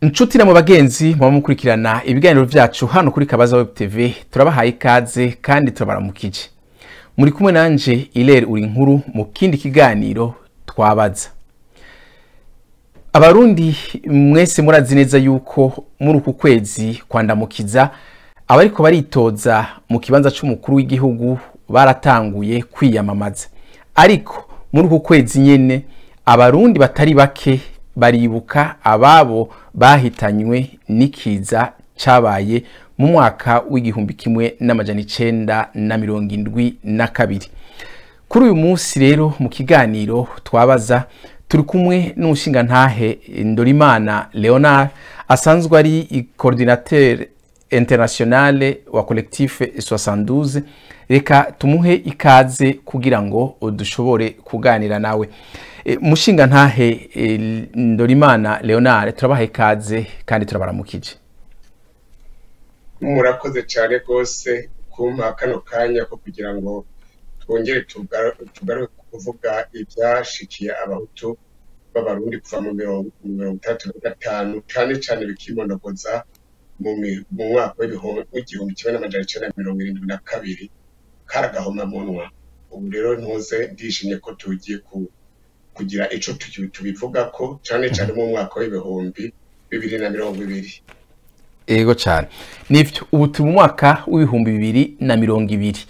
inshuti na mu bagenzi muba mukurikirana ibiganiro byacu hano kuri kabaza web tv turabahaye ikaze kandi turabaramukije. Muri kumwe nanje irere uri nkuru mu kindi kiganiro twabaza. Abarundi mwese murazi neza yuko muri uku kwezi kwandamukiza abariko baritoza mu kibanza c'umukuru w'igihugu baratanguye kwiyamamaza. Ariko muri uku kwezi nyene abarundi batari bake baribuka ababo bahitanywe n'ikiza cabaye mu mwaka w'igihumbi kimwe n'amajana icenda na mirongo indwi na kabiri. Kuri uyu munsi rero mu kiganiro twabaza turi kumwe n'umushingantahe ndorimana leonard asanzwe ari coordinateur internationale wa collectif 72 reka tumuhe ikaze kugira ngo dushobore kuganira nawe. Mushinga ntahe e, ndorimana leonard? Turabaha ikaze kandi turabaramukije. Murakoze cyane rwose kumpa kano kanya ko kugira ngo twongere tugaruke kuvuga ibyashikiye abahutu b'abarundi kuva mu mirongo itandatu na gatanu cyane cyane bikimonogoza mu mwaka w'igihumbi kimwe n'amajana icyenda na mirongo irindwi na kabiri karagahomamunwa ubu rero ntuze ndishimye ko tugiye kugira icyo tubivuga ko cyane cyane mu mwaka w'ibihumbi bibiri na mirongo ibiri. Yego cyane ni byo ubu turi mu mwaka w'ibihumbi bibiri na mirongo ibiri.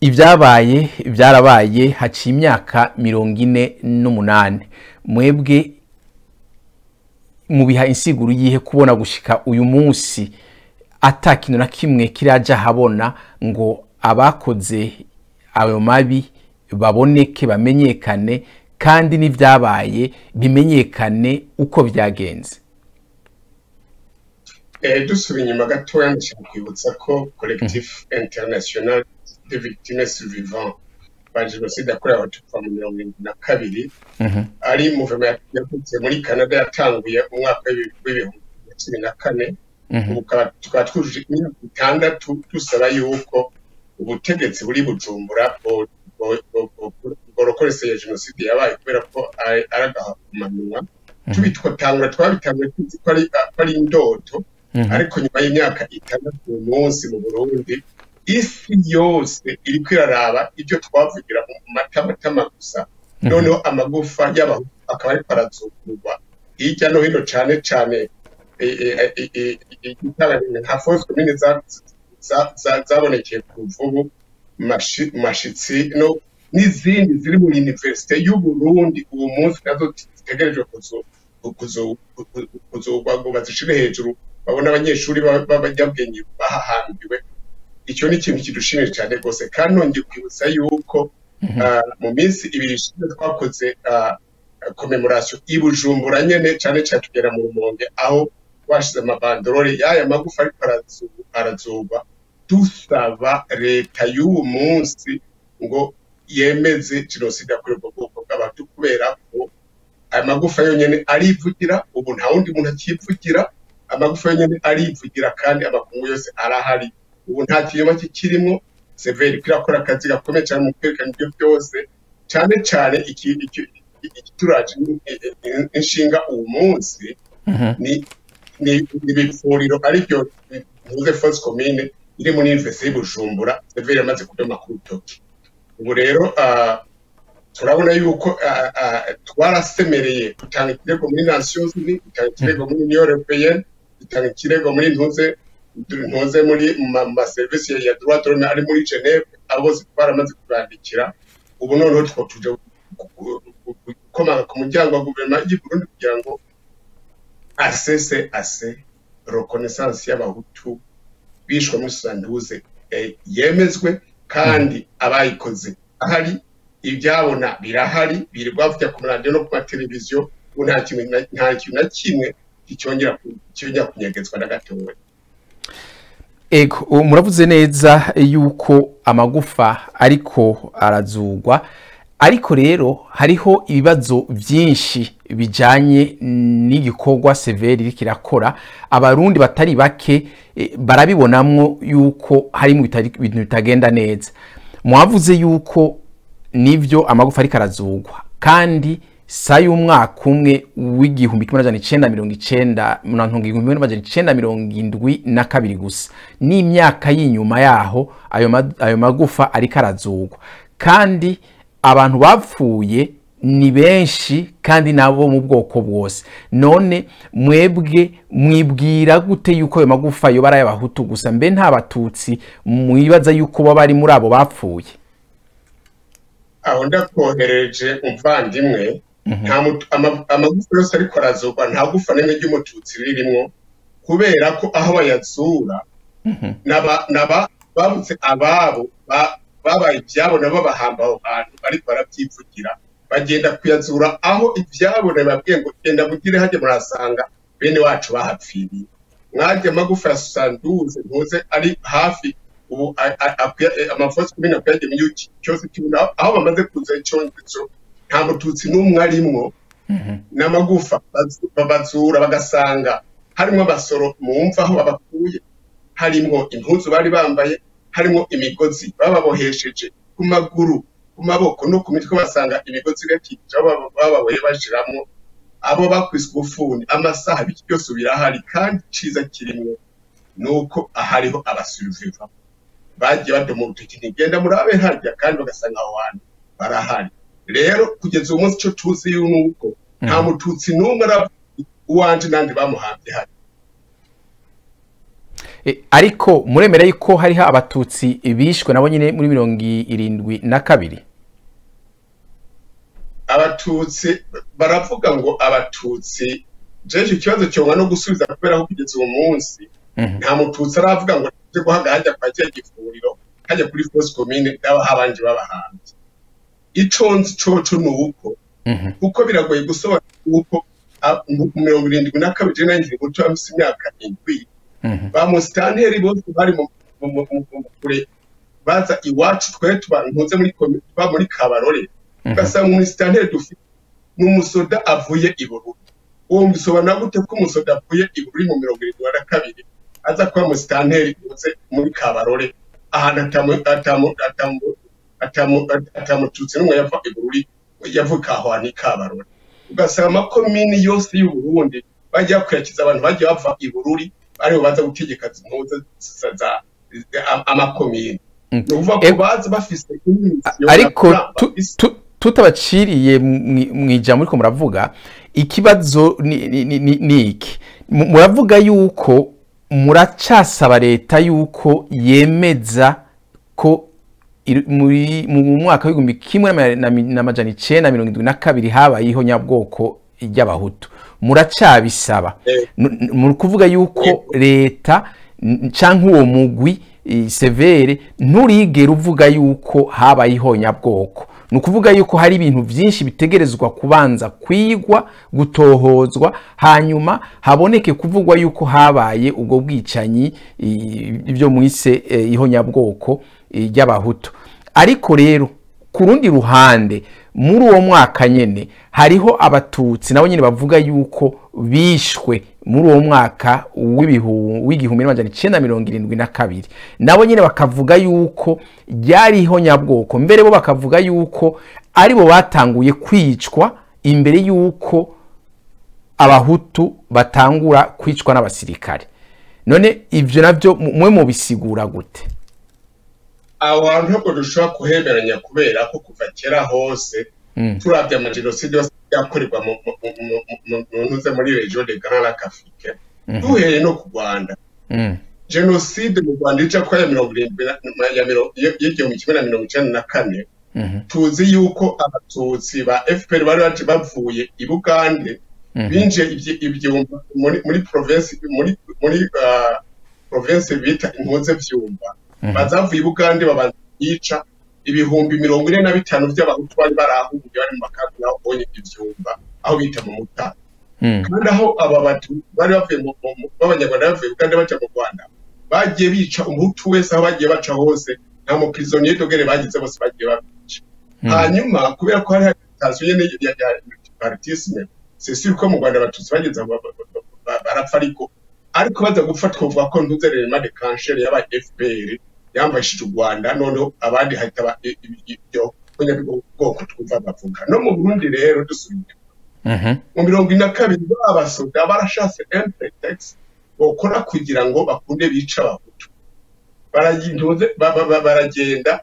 Ibyabaye byarabaye haciye imyaka mirongo ine n'umunani. Mwebwe mubiha insiguro yihe kubona gushika uyu munsi ata kintu na kimwe kiraja habona ngo abakoze ayo mabi baboneke bamenyekane kandi n'ibyabaye bimenyekane uko byagenze dusuba inyuma gatoya ndashaka kwibutsa ko collectif international de victimes survivants ba jenoside yakorewe abatutsi mu mirongo irindwi na kabiri ari muvema yaturutse muri canada yatanguye umwaka w'ibihumbi na cumi na kane. Tukaba twujuje imyaka itandatu dusaba yuko ubutegetsi buri bujumbura bworokoreseye jenoside yabaye kubera ko ari agahamanwa tubitwatangura twabitanguye tuzi ko ari indoto. Ariko nyuma y'imyaka itandatu uyu munsi mu burundi isi yose iri kwiraraba ibyo twavugira mu matamatama gusa. Noneho amagufa y'abahutu akaba ariko arazukurwa hirya no hino cyane cyane nka fose komine zabonekeye ku ruvubu mashitsi no n'izindi ziri muri univerisite y'uburundi uwo munsi na zo zitegerejwe kuzugwa ngo bazishire hejuru babona abanyeshuri b'abanyabwenge bahahambiwe icyo ni ikintu kidushimije cyane rwose kandi nongeye kwibutsa yuko mu minsi ibiri ishize twakoze komemorasiyo i bujumbura nyine cyane cyane tugera mu rumonge aho twashyize amabandorore y'aya magufa ariko arazugwa dusaba leta y'uwo munsi ngo yemeze jenoside yakorewe ubwoko bw'abantu kubera ko aya magufa yonyine arivugira ubu nta wundi muntu akivugira. Amagufa yonyine arivugira kandi amakungu yose arahari. Ubu nta kinyoma kikirimo severi kirakora akazi gakomeye cyane mu kwerekana ibyo byose. Cyane cyane ikituraje inshinga uwo munsi. Ni ibivuriro ari byo bivuze fose komine iri muri universite y'ubujumbura severi yamaze kudoma ku rutoki ubu rero turabona yuko twarasemereye. Dutanga ikirego muri nations unies dutanga ikirego muri union européenne dutanga ikirego muri ntuze ntuze muri maserivisi ya droit de l'homme ari muri geneve abo bose twaramaze kubandikira ubu noneho two tuje gukomanga ku muryango wa guverinoma y'i burundi kugira ngo asese ase reconnaissance y'abahutu bishwe muri sanduze yemezwe. Kandi abayikoze. Ahari ibyabona birahari biri bwavuga ku maradiyo no ku mateleviziyo ubu nta kintu na kimwe kicyongera kunyegezwa na gatoya ego muravuze neza yuko amagufa ariko arazugwa. Ariko rero hariho ibibazo byinshi bijanye n'igikorwa severi iriko irakora. Abarundi batari bake barabibonamwo yuko harimo ibintu bitagenda neza. Mwavuze yuko nivyo amagufa ariko arazugwa. Kandi sa y'umwaka umwe w'igihumbi kimwe n'amajana icenda mirongo mirongo igihumbi n'amajana icenda mirongo indwi na kabiri gusa. N'imyaka y'inyuma yaho ayo magufa ariko arazugwa. Kandi abantu bapfuye ni benshi kandi nabo mu bwoko bwose. None mwebwe mwibwira gute yuko ayo magufa yoba ari ay'abahutu gusa? Mbe nta batutsi mwibaza yuko baba bari muri abo bapfuye. Aho ndakohereje umuvandimwe ama- amagufa yose ariko arazurwa nta gufa n'imwe ry'umututsi ririmwo kubera ko aho bayazura naba- naba- babutse ababo ba- babaye ibyabo nabo bahamba aho hantu ariko barabyivugira bagenda kuyazura aho ibyabo bababwiye ngo genda mugire hajya murasanga bene wacu bahapfiriye. Mwajya amagufa ya susanduze ntuze ari hafi ubu amafosi kumi na kuyajya mu gihugu cyose cy'ubu aho bamaze kuza icongezo nta mututsi n'umwe arimwo. N'amagufa bazu- babazura bagasanga. Harimo abasoro mu mva aho babakuye harimwo impuzu bari bambaye harimo imigozi bababohesheje ku maguru ku maboko no ku mitwe basanga imigozi igakikije aho baba- bababohe bashiramwo abo bakwiswe ubufuni amasaha biki byose birahari kandi iciza kirimwo ni uko ahariho abasuriviva bagiye badoma urutoki ntigenda murabe harya kandi bagasanga aho hantu barahari. Rero kugeza uyu munsi icyo tuzi ni uko nta mututsi n'umwe aravuga uwanje nandi bamuhambye E, ariko muremera yuko hariho abatutsi bishwe nabo nyine muri mirongo irindwi na kabiri abatutsi baravuga ngo abatutsi je icyo kibazo cyongwa no gusubiza kubera ko kugeza uwo munsi Mhm. nta mututsi aravuga ngo tujye guhaga hajya kwa kiriya gifuriro hajya kuri fosi komine n'abaho abandi babahambye ico coco ni uko Mhm. kuko biragoye gusobanura uko mirongo irindwi na kabiri je nanjye muto imyaka indwi Mhm. Ba musitanteri bose bari mu kure. Baza iwacu twe tuba ntuze muri tuba muri kabarore. Ugasanga umusitanteri dufite ni umusoda avuye i Burundi uwo bisobanura gute ko umusoda avuye i Burundi mu mirongo irindwi na kabiri aza kuba musitanteri ntuze muri kabarore. Ahantu atamu- atamu- atamu- atamu- atamututsi n'umwe yava i Burundi yavuka aho hantu i kabarore. Ugasanga amakomini yose y'u Burundi bajya bakwirakwiza abantu bagiye bava i Bururi ari bo baza gutegeka impuzu za za- a- amakomini Mm. ni ukuvuga ko Ego. baza bafise ariko tutabaciriye mwi- mw'ijambo ariko muravuga ikibazo ni- iki Mu- muravuga yuko muracasaba leta yuko yemeza ko mu mwaka w'igihumbi kimwe n'amajana icenda mirongo indwi na kabiri habayeho nyabwoko ry'abahutu muracabisaba Eh. N- n- muri kuvuga yuko leta n- canke uwo mugwi severe nturigera uvuga yuko habayeho nyabwoko. Ni ukuvuga yuko hari ibintu byinshi bitegerezwa kubanza kwigwa gutohozwa hanyuma haboneke kuvugwa yuko habaye ubwo bwicanyi ibyo mwise eh, ihonyabwoko eh, ry'abahutu. Ariko rero ku rundi ruhande muri uwo mwaka nyene hariho abatutsi nabo nyene bavuga yuko bishwe. Muri uwo mwaka w'igihumbi n'amajana icenda mirongo irindwi na kabiri. Nabo nyene bakavuga yuko ryariho nyabwoko. Mbere bo bakavuga yuko ari bo batanguye kwicwa imbere yuko abahutu batangura kwicwa n'abasirikare. None ivyo navyo mu- mwe mubisigura gute? Aho hantu ntabwo dushobora kuhemeranya kubera ko kuva kera hose Mm. turabye amajenoside yose yakorerwa ntuze muri region de Grand Lac Afrique duhereye no ku Rwanda Mm. jenoside mu Rwanda ica kwa ya mirongo irindwi y'igihumbi kimwe na mirongo icenda na kane Mhm. tuzi yuko abatutsi ba fpr bari baje bavuye i bugande Mhm. binjiye ibyumba muri ah, province bita vyumba Mhm. Bazavuye i bugande babanza yica ibihumbi mirongo ine na bitanu by'abahutu bari barahungiye bari mu makambi naho bonye ivyumba aho bita mu mutara Mm. kandi aho aba batu bari bavuye b'abanyarwanda bavuye uganda baja mu rwanda bagiye bica umuhutu wese aho bagiye baca hose nta muprisonnier dogere bagize bose bagiye babica hanyuma kubera ko hari hatanzwe nyene ya multipartisme c'est ko mu rwanda abatutsi bageze barapfa ariko ariko baza gupfa twovuga ko ntuze rema de kanshere y'aba fpr yambashije u rwanda noneho abandi hahita ibyo bwoko twumva bavuga no mu burundi rero dusubira mu mirongo ine na kabiri babasoda barashatse empetex bokora kugira ngo bakunde bica abahutu. Baragenda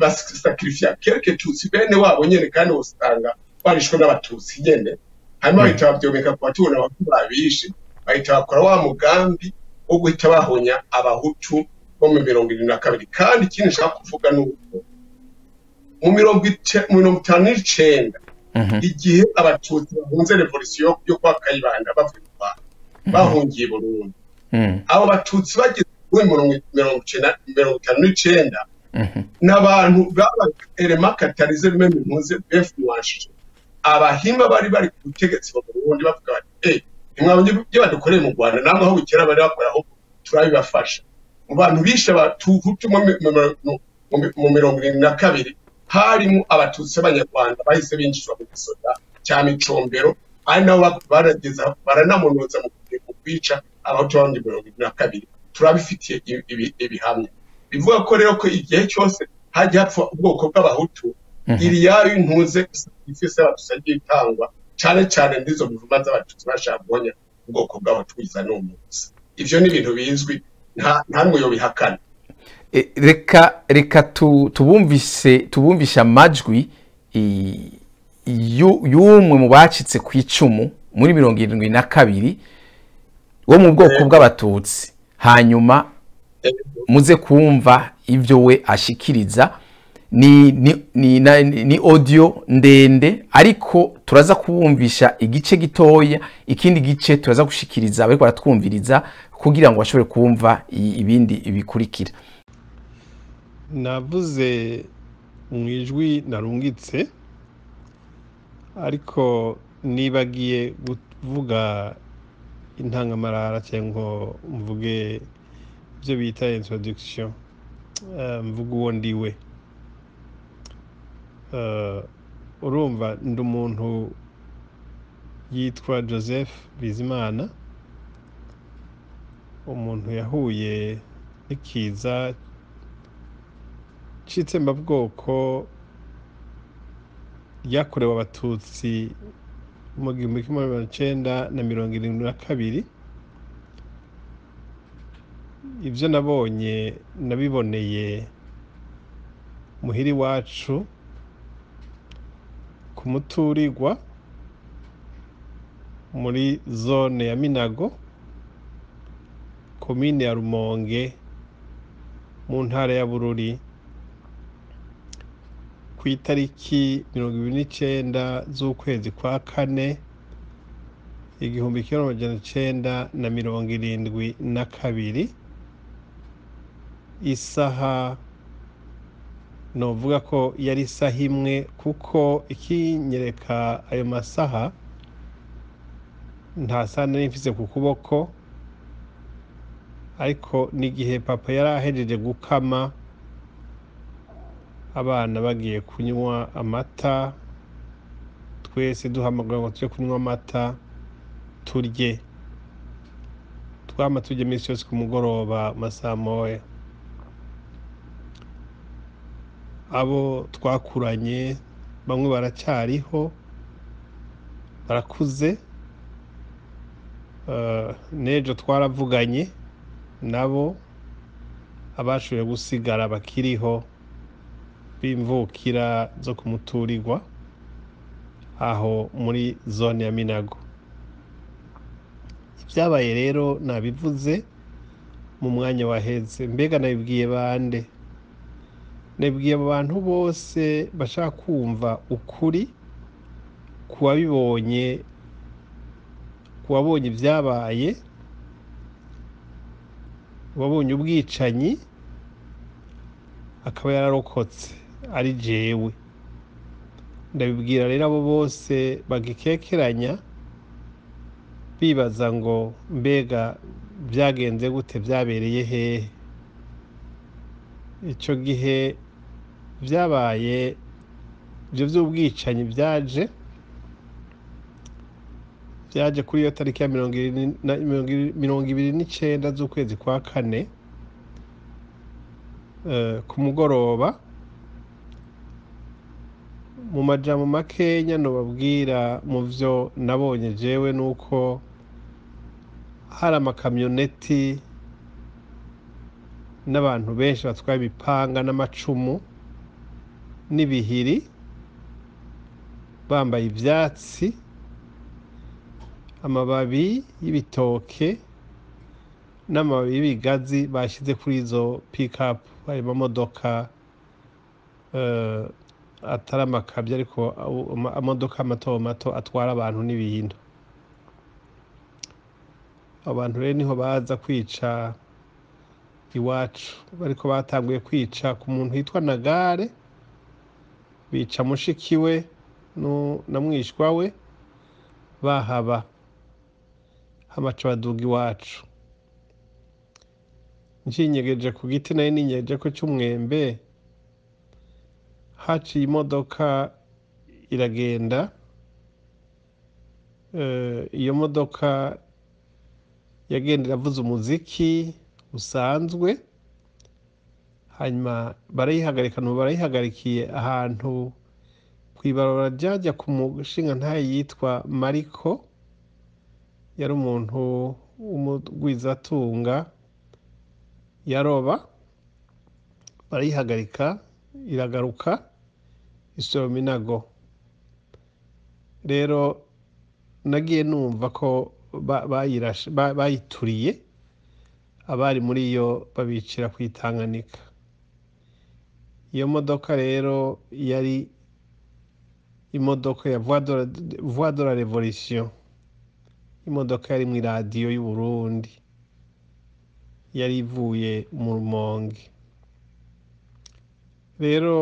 basakirifiya kereke tutsi bene wabo nyene kandi usanga barishwe n'abatutsi nyene. Hanyuma bahita bavyomeka ku batubona abahutu babishe. Bahita bakora wa mugambi wo guhita bahonya abahutu bo mu mirongo irindwi na kabiri. Kandi ikindi nshaka kuvuga ni uko mu mirongo itanu n'icenda igihe abatutsi bahunze revolisiyo yo kwa kayibanda bavuye mu rwanda bahungiye burundu abo batutsi bageze kuri mirongo itanu n'icenda ni abantu babaye erema katarize bimwe mu mpuze befuwashije abahima bari bari ku butegetsi mu burundi bavuga bati eh ntimwabonye ibyo badukoreye mu rwanda? Namwe aho bukera bari bakora aho turabibafasha. Mu bantu bishe abatuhutu mu mirongo irindwi na kabiri harimo abatutsi b'abanyarwanda bahise binjizwa mu gisoda cya micombero ari nabo barageza baranamunoza mu kwica abahutu b'abandi mirongo irindwi na kabiri. Turabifitiye ibihamya. Bivuga ko rero ko igihe cyose hajya hapfa ubwoko bw'abahutu iriyayo intuze ifise abatutsi agiye itangwa cyane cyane ndizo mvuma z'abatutsi bashaka guhonya ubwoko bw'abatutsi n'uwo munsi ivyo ni ibintu bizwi nta n'umwe yobihakana reka reka tubumvise amajwi y'umwe mu bacitse ku icumu muri mirongo irindwi na kabiri wo mu bwoko bw'abatutsi. Hanyuma muze kumva ibyo we ashikiriza. Ni ni ni audio ndende ariko turaza kubumvisha igice gitoya ikindi gice turaza gushikiriza ariko baratwumviriza. Kugira ngo bashobore kumva ibindi bikurikira. Navuze mu ijwi narungitse ariko nibagiye kuvuga intangamarara cyangwa mvuge ibyo bita introduction mvuga uwo ndiwe. Urumva ndi umuntu yitwa joseph bizimana. Umuntu yahuye n'ikiza cy'itsembabwoko ryakorewe abatutsi mu gihumbi kimwe magana cyenda na mirongo irindwi na kabiri. Ibyo nabonye nabiboneye muhira iwacu ku muturirwa muri zone ya minago. Komine ya rumonge mu ntara ya bururi ku itariki mirongo ibiri n'icyenda z'ukwezi kwa kane igihumbi kimwe magana cyenda na mirongo irindwi na kabiri isaha novuga ko yari isaha imwe kuko ikinyereka ayo masaha nta saha nari mfise ku kuboko ariko n'igihe papa yari ahejeje gukama abana bagiye kunywa amata twese duhamagara ngo tujye kunywa amata turye. Twama turya iminsi yose ku mugoroba amasaha moya. Abo twakuranye bamwe baracyariho barakuze n'ejo twaravuganye. Nabo abashoboye gusigara bakiriho b'imvukira zo ku muturirwa aho muri zone ya minago. Ibyabaye rero nabivuze mu mwanya waheze mbega nabibwiye bande? Nabibwiye abantu bose bashaka kumva ukuri ku wabibonye ku wabonye ibyabaye wabonye ubwicanyi akaba yararokotse ari jewe. Ndabibwira rero abo bose bagikekeranya bibaza ngo mbega byagenze gute byabereye hehe? Icyo gihe byabaye ibyo by'ubwicanyi byaje byaje kuri iyo tariki ya mirongo ibiri n'icyenda z'ukwezi kwa kane ku mugoroba mu majambo makenya nobabwira mu vyo nabonye jewe nuko hari amakamyoneti n'abantu benshi batwaye ibipanga n'amacumu n'ibihiri bambaye ivyatsi amababi y'ibitoke n'amababi y'ibigazi bashize kuri izo pick-up. Ayo mamodoka eh, atari amakabyo ariko amamodoka mato mato atwara abantu n'ibintu. Abantu rero ni ho baza kwica iwacu. Bariko batanguye kwica ku muntu yitwa nagare bica mushiki we na mwishwa we bahaba. Hamaca baduga iwacu nshinyegeje ku giti nari ninyegeje ko cy'umwembe. Haciye imodoka iragenda. Eh, iyo modoka yagenda iravuza umuziki usanzwe hanyuma barayihagarika barayihagarikiye ahantu ku ibarabara ryajya ku mushinga ntayo yitwa mariko. Yari umuntu w'umugwizatunga yaroba barayihagarika iragaruka isoro minago rero nagiye numva ko bayituriye abari muri yo babicira ku itanganika iyo modoka rero yari imodoka ya voix de la- imodoka yari mu iradiyo y'u Burundi yari ivuye mu rumonge. Rero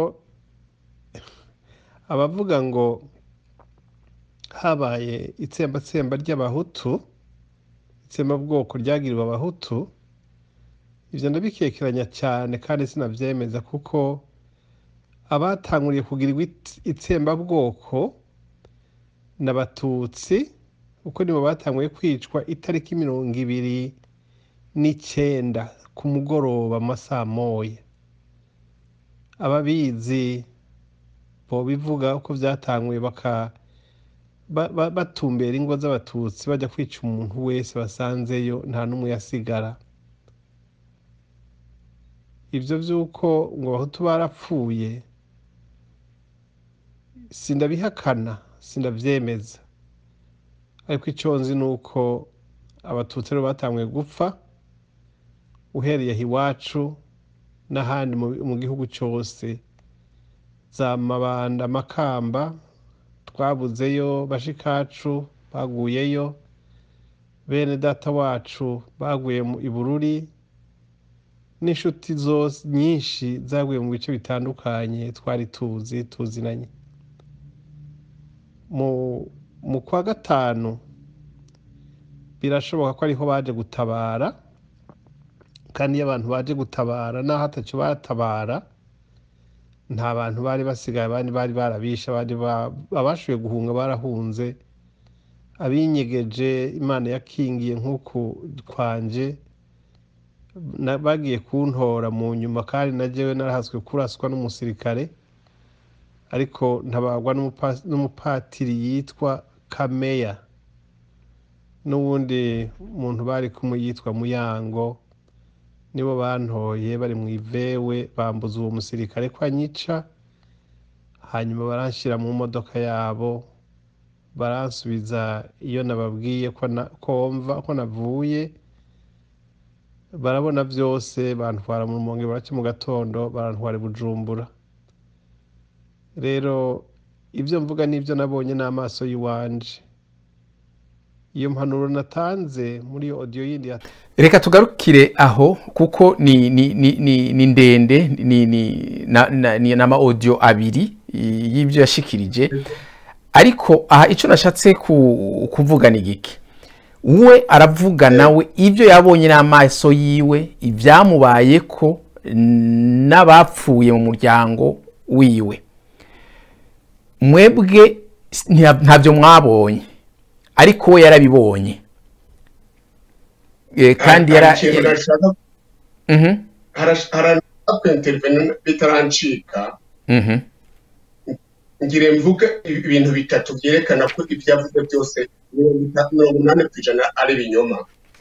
abavuga ngo habaye itsembatsemba ry'abahutu itsembabwoko ryagiriwe abahutu ivyo ndabikekeranya cyane kandi sinavyemeza kuko abatanguriye kugirirwa it- itsembabwoko n'abatutsi kuko nibo batanguye kwicwa itariki mirongo ibiri n'icenda ku mugoroba amasaha moya. Ababizi bobivuga uko ba- batumbera ingo z'abatutsi bajya kwica umuntu wese basanzeyo nta n'umwe yasigara. Ivyo vy'uko ngo abahutu barapfuye sindabihakana sindavyemeza. Ariko ico nzi ni uko abatutsi rero batanguye gupfa uhereye iwacu n'ahandi mu- gihugu cose za mabanda makamba twabuzeyo bashikacu baguyeyo bene data wacu baguye mu ibururi n'inshuti zose nyinshi zaguye mu bice bitandukanye twari tuzi tuzinanye mu kwa gatanu birashoboka ko ariho baje gutabara kandi iyo abantu baje gutabara naho ataco batabara nta bantu bari basigaye abandi bari barabishe abashoboye guhunga barahunze. Abinyegeje imana yakingiye nk'uku kwanje na- bagiye kuntora mu nyuma kandi na jewe narahaswe kuraswa n'umusirikare ariko ntabagwa n'umupa- n'umupatiri yitwa kameya n'uwundi muntu bari kumwe yitwa muyango nibo bantoye bari mu ivewe bambuza uwo musirikare ko anyica hanyuma baranshira mu modoka yabo baransubiza iyo nababwiye ko mva ko navuye barabona byose bantwara mu rumonge baraca mu gatondo barantwara i bujumbura. Rero ibyo mvuga n'ibyo nabonye n'amaso y'iwanje iyo mpanuro natanze muri iyo odiyo yindi reka tugarukire aho kuko ni ni ni ndende ni ni na, na, ni nama audio abiri y'ibyo yashikirije. Ariko aha ico nashatse ku, kuvuga ni giki? We aravuga nawe ibyo yabonye n'amaso yiwe ibyamubaye ko n'abapfuye mu muryango wiwe. Mwebwe nta- ntabyo mwabonye ariko we yarabibonye. Eh, kandi nashaka Mhm, bitarancika mhm, ngire mvuge ibintu bitatu byerekana ko ibyo yavuze byose mirongo umunani ku ijana ari ibinyoma.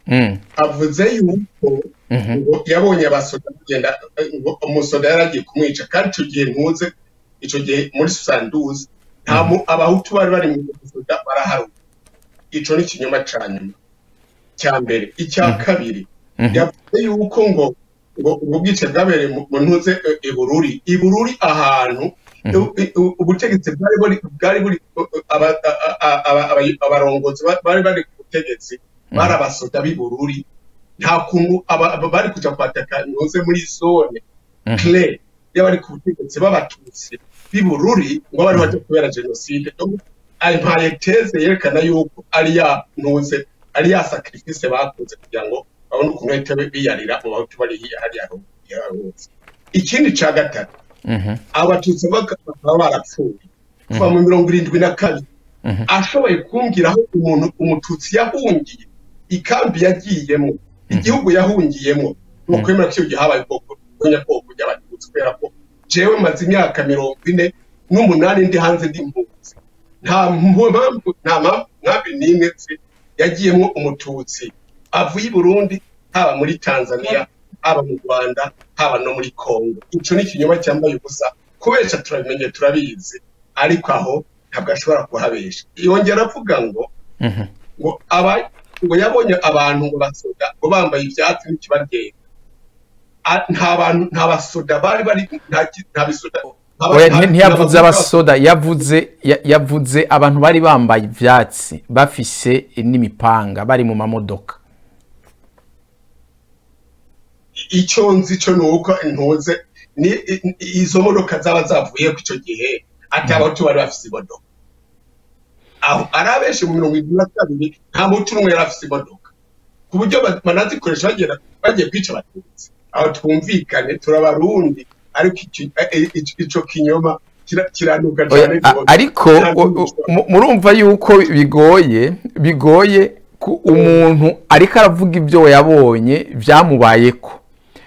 Mm. avuze yuko Mhm. ngo yabonye abasoda bagenda ngo umusoda yari agiye kumwica. Kandi icyo gihe ntuze icyo gihe muri mu- abahutu bari bari mu musoda baraharuka ico ni ikinyoma ca nyuma. Cya mbere icya kabiri Mhm. yavuze yuko ngo ubwo bwice bwabereye mu ntuze eh, i bururi. I bururi ahantu u- ubutegetsi bwari buri bwari buri abarongozi ba- bari bari ku butegetsi bari abasoda b'i bururi. Nta kuntu bari kuja kwataka ntuze muri zone. Clay y'abari ku butegetsi b'abatutsi. B'i bururi ngo bari baje kubera jenoside. Ayimpaye teze yerekana yuko ari ya ntuze ari ya sacrifice bakoze kugira ngo babone ukuntu bahita biyarira mu bahutu bari hariya hose ikindi ca gatatu Mhm. abatutsi baka- bakaba barapfuye. Kuva mu mirongo irindwi na kabiri. Mhm. ashoboye kumbwira aho umuntu umututsi yahungiye ikambi yagiyemo igihugu yahungiyemo. Ni ukwemera ko icyo gihe habaye ubwoko bw'abanyabwoko by'abatutsi kubera ko jewe maze imyaka mirongo ine n'umunani ndi hanze ndi impunzi nta mpamvu nta mpamvu n'imwe nzi yagiyemo umututsi. Avuye i burundi haba muri tanzania haba mu rwanda haba no muri congo. Ico ni ikinyoma cyambaye ubusa. Kubesha turabimenye turabizi. Ariko aho ntabwo ashobora kuhabesha. Yongera avuga ngo Mhm. ngo aba ngo yabonye abantu ngo basoda ngo bambaye ibyatsi n'ikibaryenga nta bantu nta basoda bari bari nta bisoda ntiyavuze abasoda yavuze ya- yavuze abantu bari bambaye ivyatsi bafise n'imipanga bari mu mamodoka. Icyo nzi cyo ni uko ntuze izo modoka zaba zavuye ku icyo gihe ati abahutu bari bafise imodoka. Aho ari abenshi mu mirongo irindwi na kabiri nta mutu n'umwe yari afise imodoka. Ku buryo ba- banazikoresha bagera bagiye kwica abatutsi aho twumvikane turabarundi ariko eh, eh, ico kinyoma kira- kiranuka cyane ariko murumva yuko bigoye bigoye umuntu ariko aravuga ibyo yabonye byamubayeko.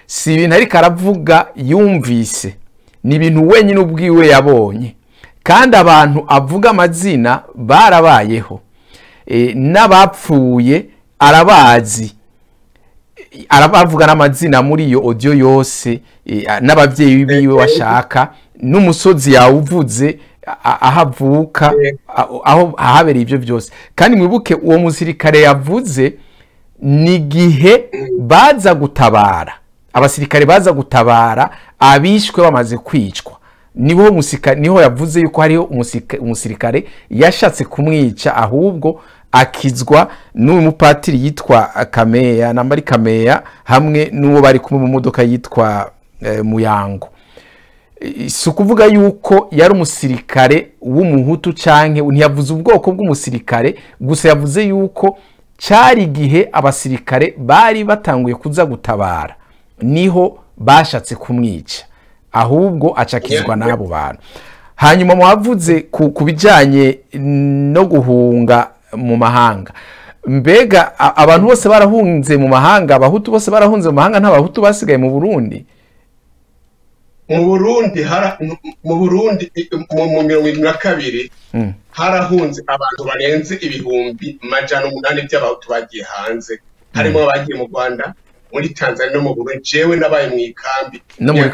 Si ibintu ariko aravuga yumvise ni ibintu wenyine ubwiwe yabonye. Kandi abantu avuga amazina barabayeho. E, n'abapfuye arabazi. Arabavuga n'amazina muri iyo audio yose eh, n'abavyeyi biwe washaka n'umusozi yawuvuze aho avuka aho ahabereye ibyo byose kandi mwibuke uwo musirikare yavuze ni igihe baza gutabara. Abasirikare baza gutabara abishwe bamaze kwicwa. Niho musika ni ho yavuze yuko hariho umusirikare yashatse kumwica ahubwo akizwa n'uyu mupatiri yitwa kameya namba ari kameya hamwe n'uwo bari kumwe mu modoka yitwa eh, muyango. Si ukuvuga yuko yari umusirikare w'umuhutu canke ntiyavuze ubwoko bw'umusirikare gusa yavuze yuko cyari igihe abasirikare bari batanguye kuza gutabara. Niho bashatse kumwica. Ahubwo acakizwa n'abo bantu. Hanyuma mwavuze ku, ku bijyanye no guhunga mu mahanga. Mbega abantu bose barahunze mu mahanga abahutu bose barahunze mu mahanga nta bahutu basigaye mu burundi? Mu burundi hara mu burundi mu mirongo irindwi na kabiri Mm. harahunze abantu barenze ibihumbi majana umunani by'abahutu bagiye hanze. Harimo abagiye mu rwanda muri tanzania no mu burundi jewe nabaye mu ikambi No muri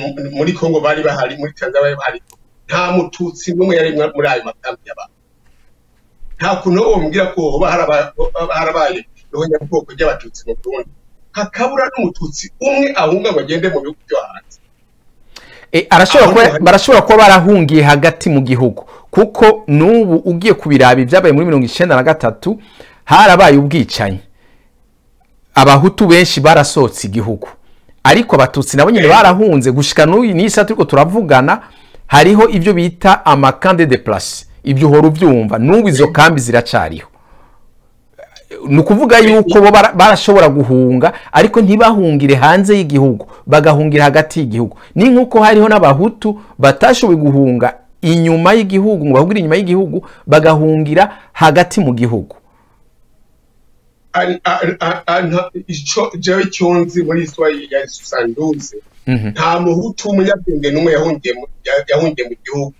mu- muri kongo bari bahari muri tanzania bari bahari. Nta mututsi n'umwe yari muri ayo makambi y'abantu nta kuntu wowe wombwira ko hoba haraba- harabaye ihonyabwoko ry'abatutsi mu burundi. Hakabura n'umututsi umwe ahunga ngo agende mu bihugu byo hanze. E, barashobora kuba barahungiye hagati mu gihugu. Kuko n'ubu ugiye kubiraba ibyabaye muri mirongo icyenda na gatatu harabaye ubwicanyi. Abahutu benshi barasohotse igihugu. Ariko abatutsi nabo nyine Eh. barahunze. Gushika n'uyu n'iyi saa turiko turavugana hariho ibyo bita amakande de place. Ibyo uhora ubyumva n'ubu izo kambi ziracariho ni ukuvuga yuko bo bara- barashobora guhunga ariko ntibahungire hanze y'igihugu bagahungira hagati y'igihugu. Ni nk'uko hariho n'abahutu batashoboye guhunga inyuma y'igihugu ngo bahungire inyuma y'igihugu bagahungira hagati mu gihugu. Jewe icyo nzi muri iswa ya susanduze Mhm. nta muhutu w'umunyabwenge n'umwe yahungiye mu- gihugu.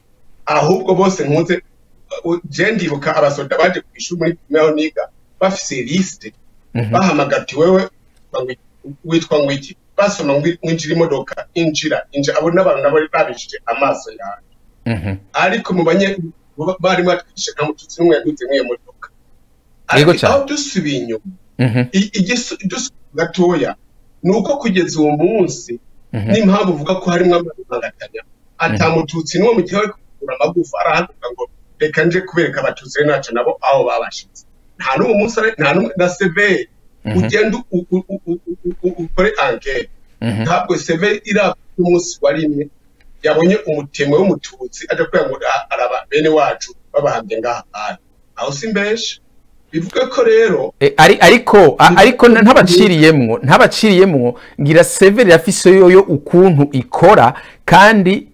Ahubwo bose uh, je ndibuka abasoda baje ku ishuri muri primaire niga bafise lisite Mhm. bahamagara ati wewe witwa ngo iki basoma ngo winjira imodoka injira injira. Abo n'abantu nabo babishije amaso yawe Mhm. ariko mu banye bari batwishe nta mututsi n'umwe yaduze muri iyo modoka. Ariko aho dusubiye inyuma Mhm. i- igisu- dusubiye gatoya ni uko kugeza uwo munsi n'impamvu uvuga ko harimo amagatanya ata mututsi n'uwo mu gihe bari kugura amagufa arahaguruka ngo reka nje kubereka abatutsi nacu nabo aho babashitse nta n'uwo munsi ari- nta n'umwe na severi Mhm. ugenda u- u- u- u- u- u- ukore ankete Mhm. ntabwo severi iraba y'umunsi wa rimwe yabonye umutemo w'umututsi aje kugira ngo araba bene wacu babahambye ngaha hantu aho si mbesha bivuga ko rero E, ari ariko ariko ntabaciriyemwo ntabaciriyemwo ngira severi yafise yoyo ukuntu ikora kandi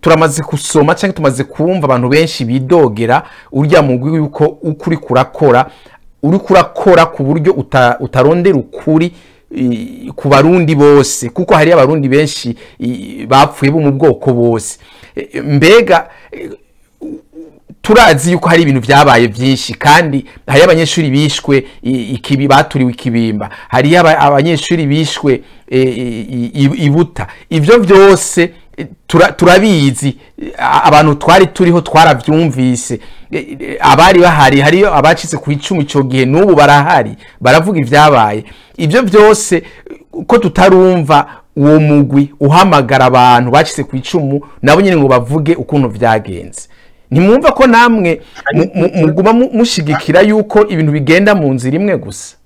turamaze gusoma cyangwa tumaze kumva abantu benshi bidogera urya mugwi yuko ukuri kurakora uri kurakora ku buryo uta, utarondera ukuri i, ku barundi bose. Kuko hari abarundi benshi i, bapfuye bo mu bwoko bose. E, mbega e, turazi yuko hari ibintu byabaye byinshi kandi hariyo abanyeshuri bishwe ikibi baturiwe ikibimba. Hariyo aba- abanyeshuri bishwe e, ibuta ibyo byose e, turabizi. Abantu twari turiho twarabyumvise E, e, abari bahari hariyo abacitse ku icumu icyo gihe n'ubu barahari baravuga ibyabaye ibyo byose ko tutarumva uwo mugwi uhamagara abantu bacitse ku icumu nabo nyine ngo bavuge ukuntu byagenze ntimwumva ko namwe mu- mu- muguma mu- mushigikira yuko ibintu bigenda mu nzira imwe gusa?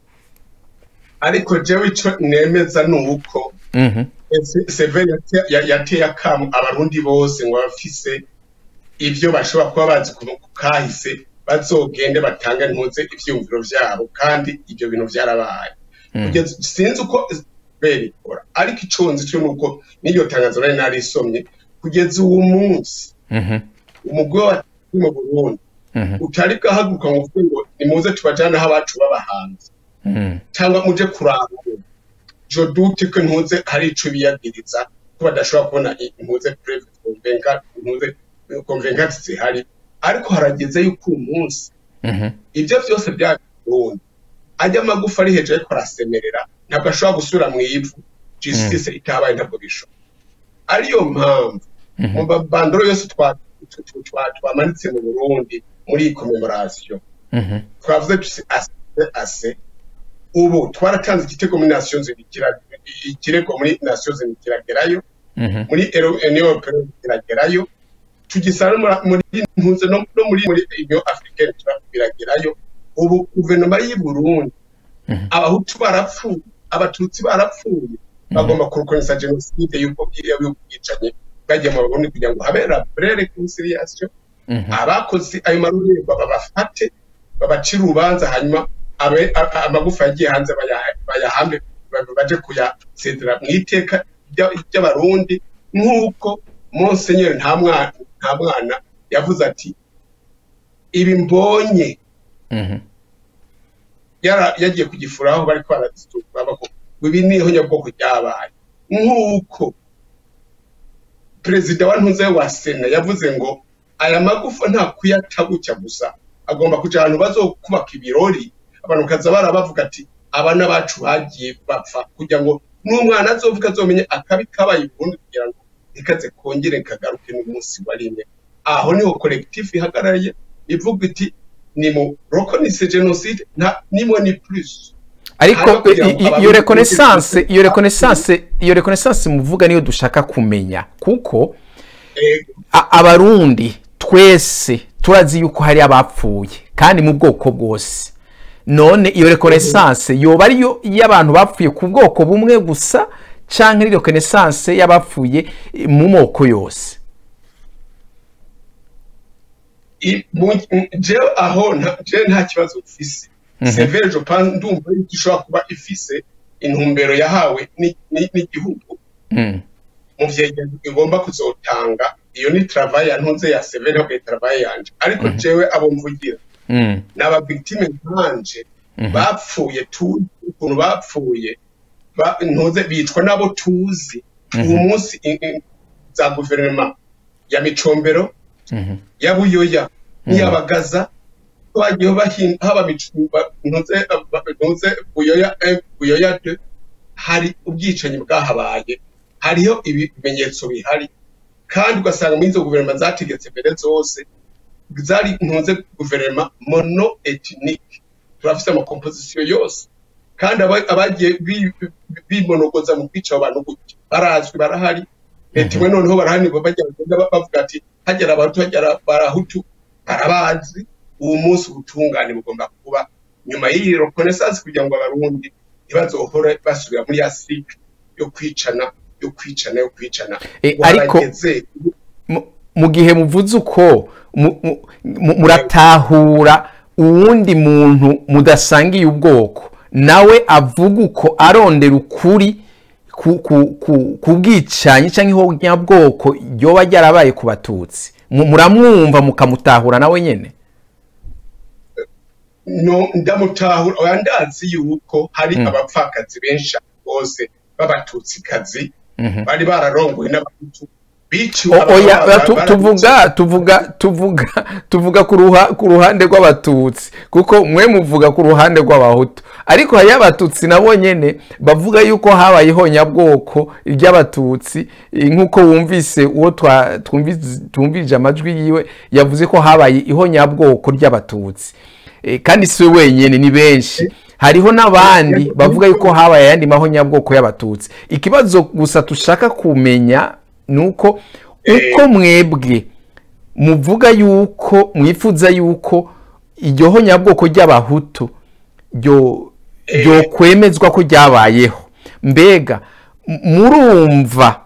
Ariko jewe ico nemeza ni uko Se- severi yate- ya- yateye akamu abarundi bose ngo bafise ivyo bashobora kuba bazi ku kahise bazogende batange ntuze ivyumviro vyabo kandi ivyo bintu vyarabaye. Kugeza sinzi uko ikora ariko ico nzi cyo nuko n'iryo tangazo nari narisomye kugeza uwo munsi mhm, umugwi wa mu Burundi mhm, utari bwahaguruka ngo ngo nimuze tubajane aho abacu b'abahanzi. Mhm, cyangwa muje kuraba jo dute ko ntuze hari ico biyagiriza ko badashobora kubona i- impuze preve convenka impuze convenka zihari. Ariko harageze yuko uyu munsi mhm, ibyo byose byaburundi ajya amagufa ari hejuru ariko arasemerera ntabwo ashobora gusubira mu ivu. Justice itabaye ntabwo bishoboka ariyo mpamvu Mhm. mu mabandoro yose twa- twa- twa- twamanitse mu burundi muri iyi commemoration. Mhm, twavuze tusi ase ase. Ubu twaratanze igitego muri zibikira ikirego muri nation zibikiragerayo mhm, muri européenne kiragerayo. Tugisana muri- ntuze no muri muri union africaine turabiragerayo ubu guverinoma y'i Burundi Mhm. abahutu barapfuye abatutsi barapfuye bagomba kurukonesa jenoside y'uko y'ubwicanyi bwagiye mu Burundi kugira ngo habe la vraie réconciliation. Mhm. abakoze ayo marurembo babafate babacire urubanza hanyuma amagufa yagiye hanze baya- bayahambe ba- baje kuyasezera mu iteka rya- ry'abarundi nk'uko monsenyeri nta mwana nta mwana yavuze ati ibi mbonye. Mhm, yara- yagiye kugifura aho bari ngo ibi ni ho nyabwoko ryabaye. Nk'uko perezida wa ntuze wa sena yavuze ngo aya magufa nta kuyata gutya gusa agomba kuja ahantu bazokubaka ibirori abantu bakaza barabavuga ati aba n'abacu bagiye bapfa. Kugira ngo n'umwana azovuga azomenye akabi kabaye i Burundi kugira ngo ntikaze kongere kagaruke n'umunsi wa rimwe aho ni ho collectif ihagarariye ivuga iti ni mu reconnaisse genocide nta nimwe ni plus. Ariko Hanyuma kugira i- ngo i- iyo abarundi reconnaissance iyo reconnaissance iyo reconnaissance muvuga niyo dushaka kumenya. Kuko abarundi twese turazi yuko hari abapfuye kandi mu bwoko bwose. None iyo reconnaissance yoba ariyo y'abantu bapfuye ku bwoko bumwe gusa canke ari reconnaissance y'abapfuye mu moko yose. Aho nta- kibazo mfise Mhm. severe je pense ndumva yuko ishobora kuba ifise intumbero yahawe ni- ni- n'igihugu Mm, mu vyegezo igomba kuzotanga iyo ni travail yantunze ya severe ntabwo ari travail yanje. Ariko jewe abo mvugira mm, n'aba victime nkanje Mhm. bapfuye tuzi ukuntu bapfuye ba- ntuze bicwa n'abo tuzi. Uwo munsi i- i- za guverinoma ya micombero Mhm. ya buyoya n'iyabagaza bagiye haba ntuze eh, buyoya de hari ubwicanyi bwahabaye. Hariho ibimenyetso bihari. Kandi ugasanga muri izo guverinoma zategetse mbere zose zari ntuze guverinoma mono etinike turafite amakomposisiyo yose. Kandi aba- abagiye bi- bi- bimonogoza mu kwica abo bantu gutya. Barazwi barahari. Leta imwe noneho barahani bajya bagenda bavuga ati hagera abahutu hagera barahutu. Barabazi uwo munsi ubutungane bugomba kuba. Nyuma y'iyi reconnaissance kugira ngo abarundi ntibazohore basubira muri ya cycle yo kwicana yo kwicana yo kwicana. Eh, ariko- Warageze, Mu- gihe muvuze uko mu- mu- mu- muratahura uwundi muntu mudasangiye ubwoko nawe avuga uko arondera ukuri ku- bwicanyi cyangwa ihonyabwoko ryoba ryarabaye ku batutsi. Mu- muramwumva mukamutahura nawe nyine ndamutahura oya ndazi yuko hari abapfakazi benshi bose b'abatutsikazi Mhm. bari bararongowe n'abahutu tuvuga tuvuga tuvuga tuvuga ku ruha- ku ruhande rw'abatutsi. Kuko mwe muvuga ku ruhande rw'abahutu. Ariko hariyo abatutsi nabo nyene bavuga yuko habaye ihonyabwoko ry'abatutsi. Nk'uko wumvise uwo twumvise amajwi yiwe yavuze ko habaye ihonyabwoko ry'abatutsi. Eh, kandi si we wenyine ni benshi. Hariho n'abandi bavuga yuko habaye ayandi mahonyabwoko y'abatutsi. Ikibazo gusa dushaka kumenya ni uko uko mwebwe muvuga yuko mwifuza yuko iryo honyabwoko ry'abahutu ryo ryokwemezwa ko ryabayeho. Mbega murumva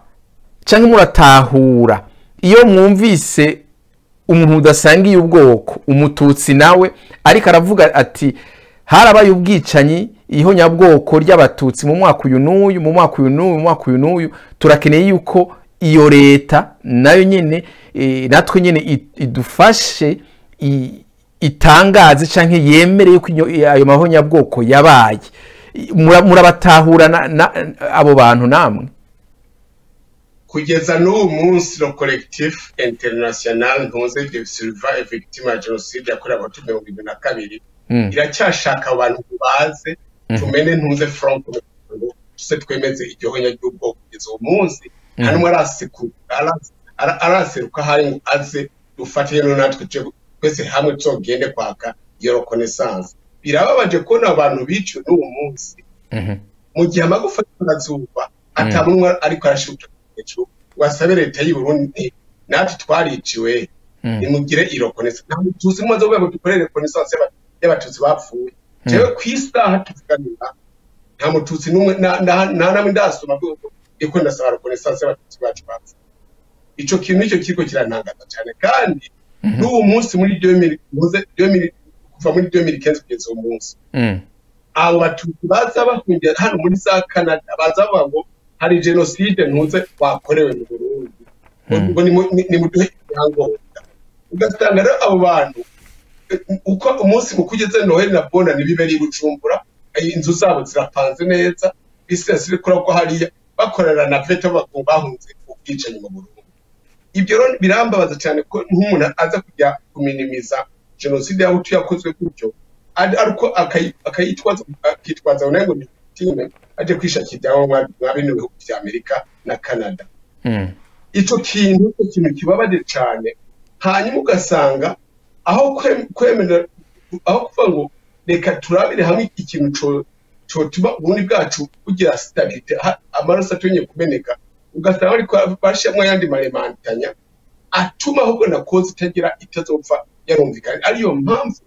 cyangwa muratahura? Iyo mwumvise umuntu udasangiye ubwoko umututsi nawe ariko aravuga ati harabaye ubwicanyi ihonyabwoko ry'abatutsi mu mwaka uyu n'uyu mu mwaka uyu n'uyu mu mwaka uyu n'uyu. Turakeneye yuko iyo leta na yo nyine eh, natwe nyine idufashe itangaze cyangwa yemere yuko ayo mahonyabwoko yabaye. Mura- murabatahura abo bantu namwe. Kugeza n'uwo munsi le collectif international ntuze de survivants et victimes ya jenoside yakorewe abahutu mirongo irindwi na kabiri. Mm. iracyashaka abantu baze tumene ntuze front ngo tuse twemeze iryohonya ry'ubwoko kugeza uwo munsi. Ara- ara- araseruka hari ngo aze dufate rero natwe twese hamwe tuzogende kwaka iyo reconnaissance. Birababaje kubona abantu biciwe n'uwo munsi. Mhm. mu gihe amagufa arazuba atamunwa ariko arashuka hejuru wasabe leta y'u Burundi natwe twariciwe. Mm. nimugire irokonesa nta tuzi mwazo rwego dukorere reconnaissance y'aba- y'abatutsi bapfuye. Jewe ku isaha tuvuganira nta mututsi n'umwe nta namwe ndasoma rwego ndasaba reconnaissance y'abatutsi bacu bapfuye. Ico kintu ni cyo kiriko kirantangaza cyane kandi n'uwo munsi muri 2000 muze 2000 kuva muri 2015 kugeza uwo munsi. Mm. abo batutsi baza bahungira hano muri za canada baza bavuga ngo hari jenoside ntuze wakorewe mu burundi. Ngo ni mu- ni- ni muduhe ibyangombwa ugasanga rero abo bantu uko umunsi mukuru ugeze noheli na bona ntibibere i bujumbura eh, inzu zabo zirapanze neza bisesi bikora ko hariya. Bakorera na veto bahunze ubwicanyi mu burundi. Ibyo rero birambabaza cyane ko nk'umuntu aza kujya kuminimiza jenoside y'ahutu yakozwe gutyo ari ari uko akayi- akayitwaza akitwaza nawe ngo ni time aje kwishakira ibyangombwa mwa bino bihugu bya amerika na canada. Mm. ico kintu ico kintu kibabaje cyane. Hanyuma ugasanga aho kwe- kwemera aho kuvuga ngo reka turabire hamwe ikintu cotuma uburundi bwacu bugira stabilite ha- amaraso atonye kumeneka. Ugasanga bariko bashiramwo ayandi maremantanya atuma ahubwo na kozi itagira itazopfa yarumvikana. Ariyo mpamvu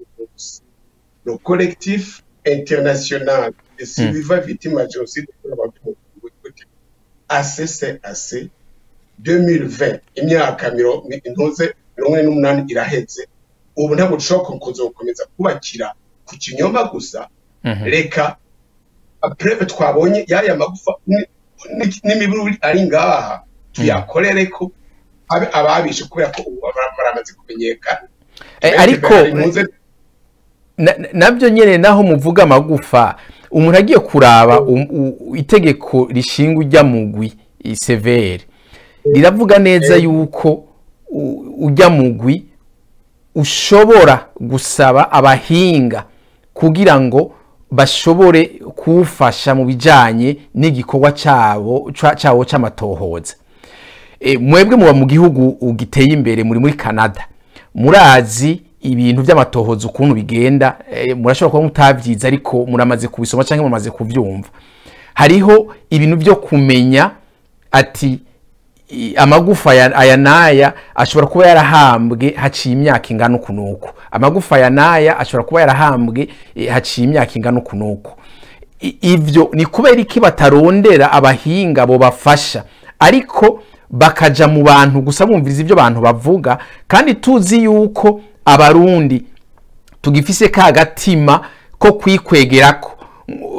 le collectif international de survivants victimes de génocide yakorewe abahutu mu Burundi, ACCAC 2020 imyaka miro- mi- ntuze mirongo ine n'umunani iraheze. Ubu ntabwo dushobora kuzokomeza kubakira ku kinyoma gusa. Mhm. reka preve twabonye y'aya magufa ni- ni- n'imibiri ari ngaha. Tuyakorere ko ababishe kubera ko ubu bara- baramaze kumenyekana Eh, ariko na byo nyine naho muvuga amagufa umuntu agiye kuraba itegeko rishinga ujya mugwi severe. Riravuga neza yuko ujya mugwi ushobora gusaba abahinga kugira ngo bashobore kuwufasha mu bijyanye n'igikorwa cyabo cyawo cy'amatohoza. E, mwebwe muba mu gihugu giteye imbere muri muri canada. Murazi ibintu by'amatohoza ukuntu bigenda. E, murashobora kuba mutabyize ariko muramaze kubisoma cyangwa mumaze kubyumva. Hariho ibintu byo kumenya ati amagufa aya aya n'aya ashobora kuba yarahambwe haciye imyaka ingana uku n'uku amagufa aya n'aya ashobora kuba yarahambwe eh, haciye imyaka ingana uku n'uku I- ivyo ni kubera iki batarondera abahinga bo bafasha? Ariko bakaja mu bantu gusa bumviriza ibyo bantu bavuga kandi tuzi yuko abarundi tugifise ka gatima ko kwikwegerako.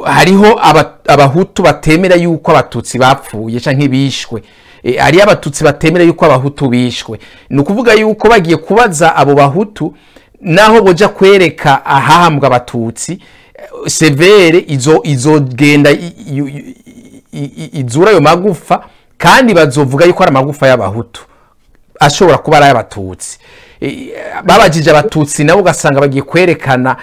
Hariho aba- abahutu batemera yuko abatutsi bapfuye canke bishwe. E, hariyo abatutsi batemera yuko abahutu bishwe. Ni ukuvuga yuko bagiye kubaza abo bahutu naho boja kwereka ahahambwa abatutsi. Eh, severe izo izogenda izura ayo magufa kandi bazovuga yuko ari amagufa y'abahutu. Ashobora kuba ari ay'abatutsi E, babajije abatutsi nabo ugasanga bagiye kwerekana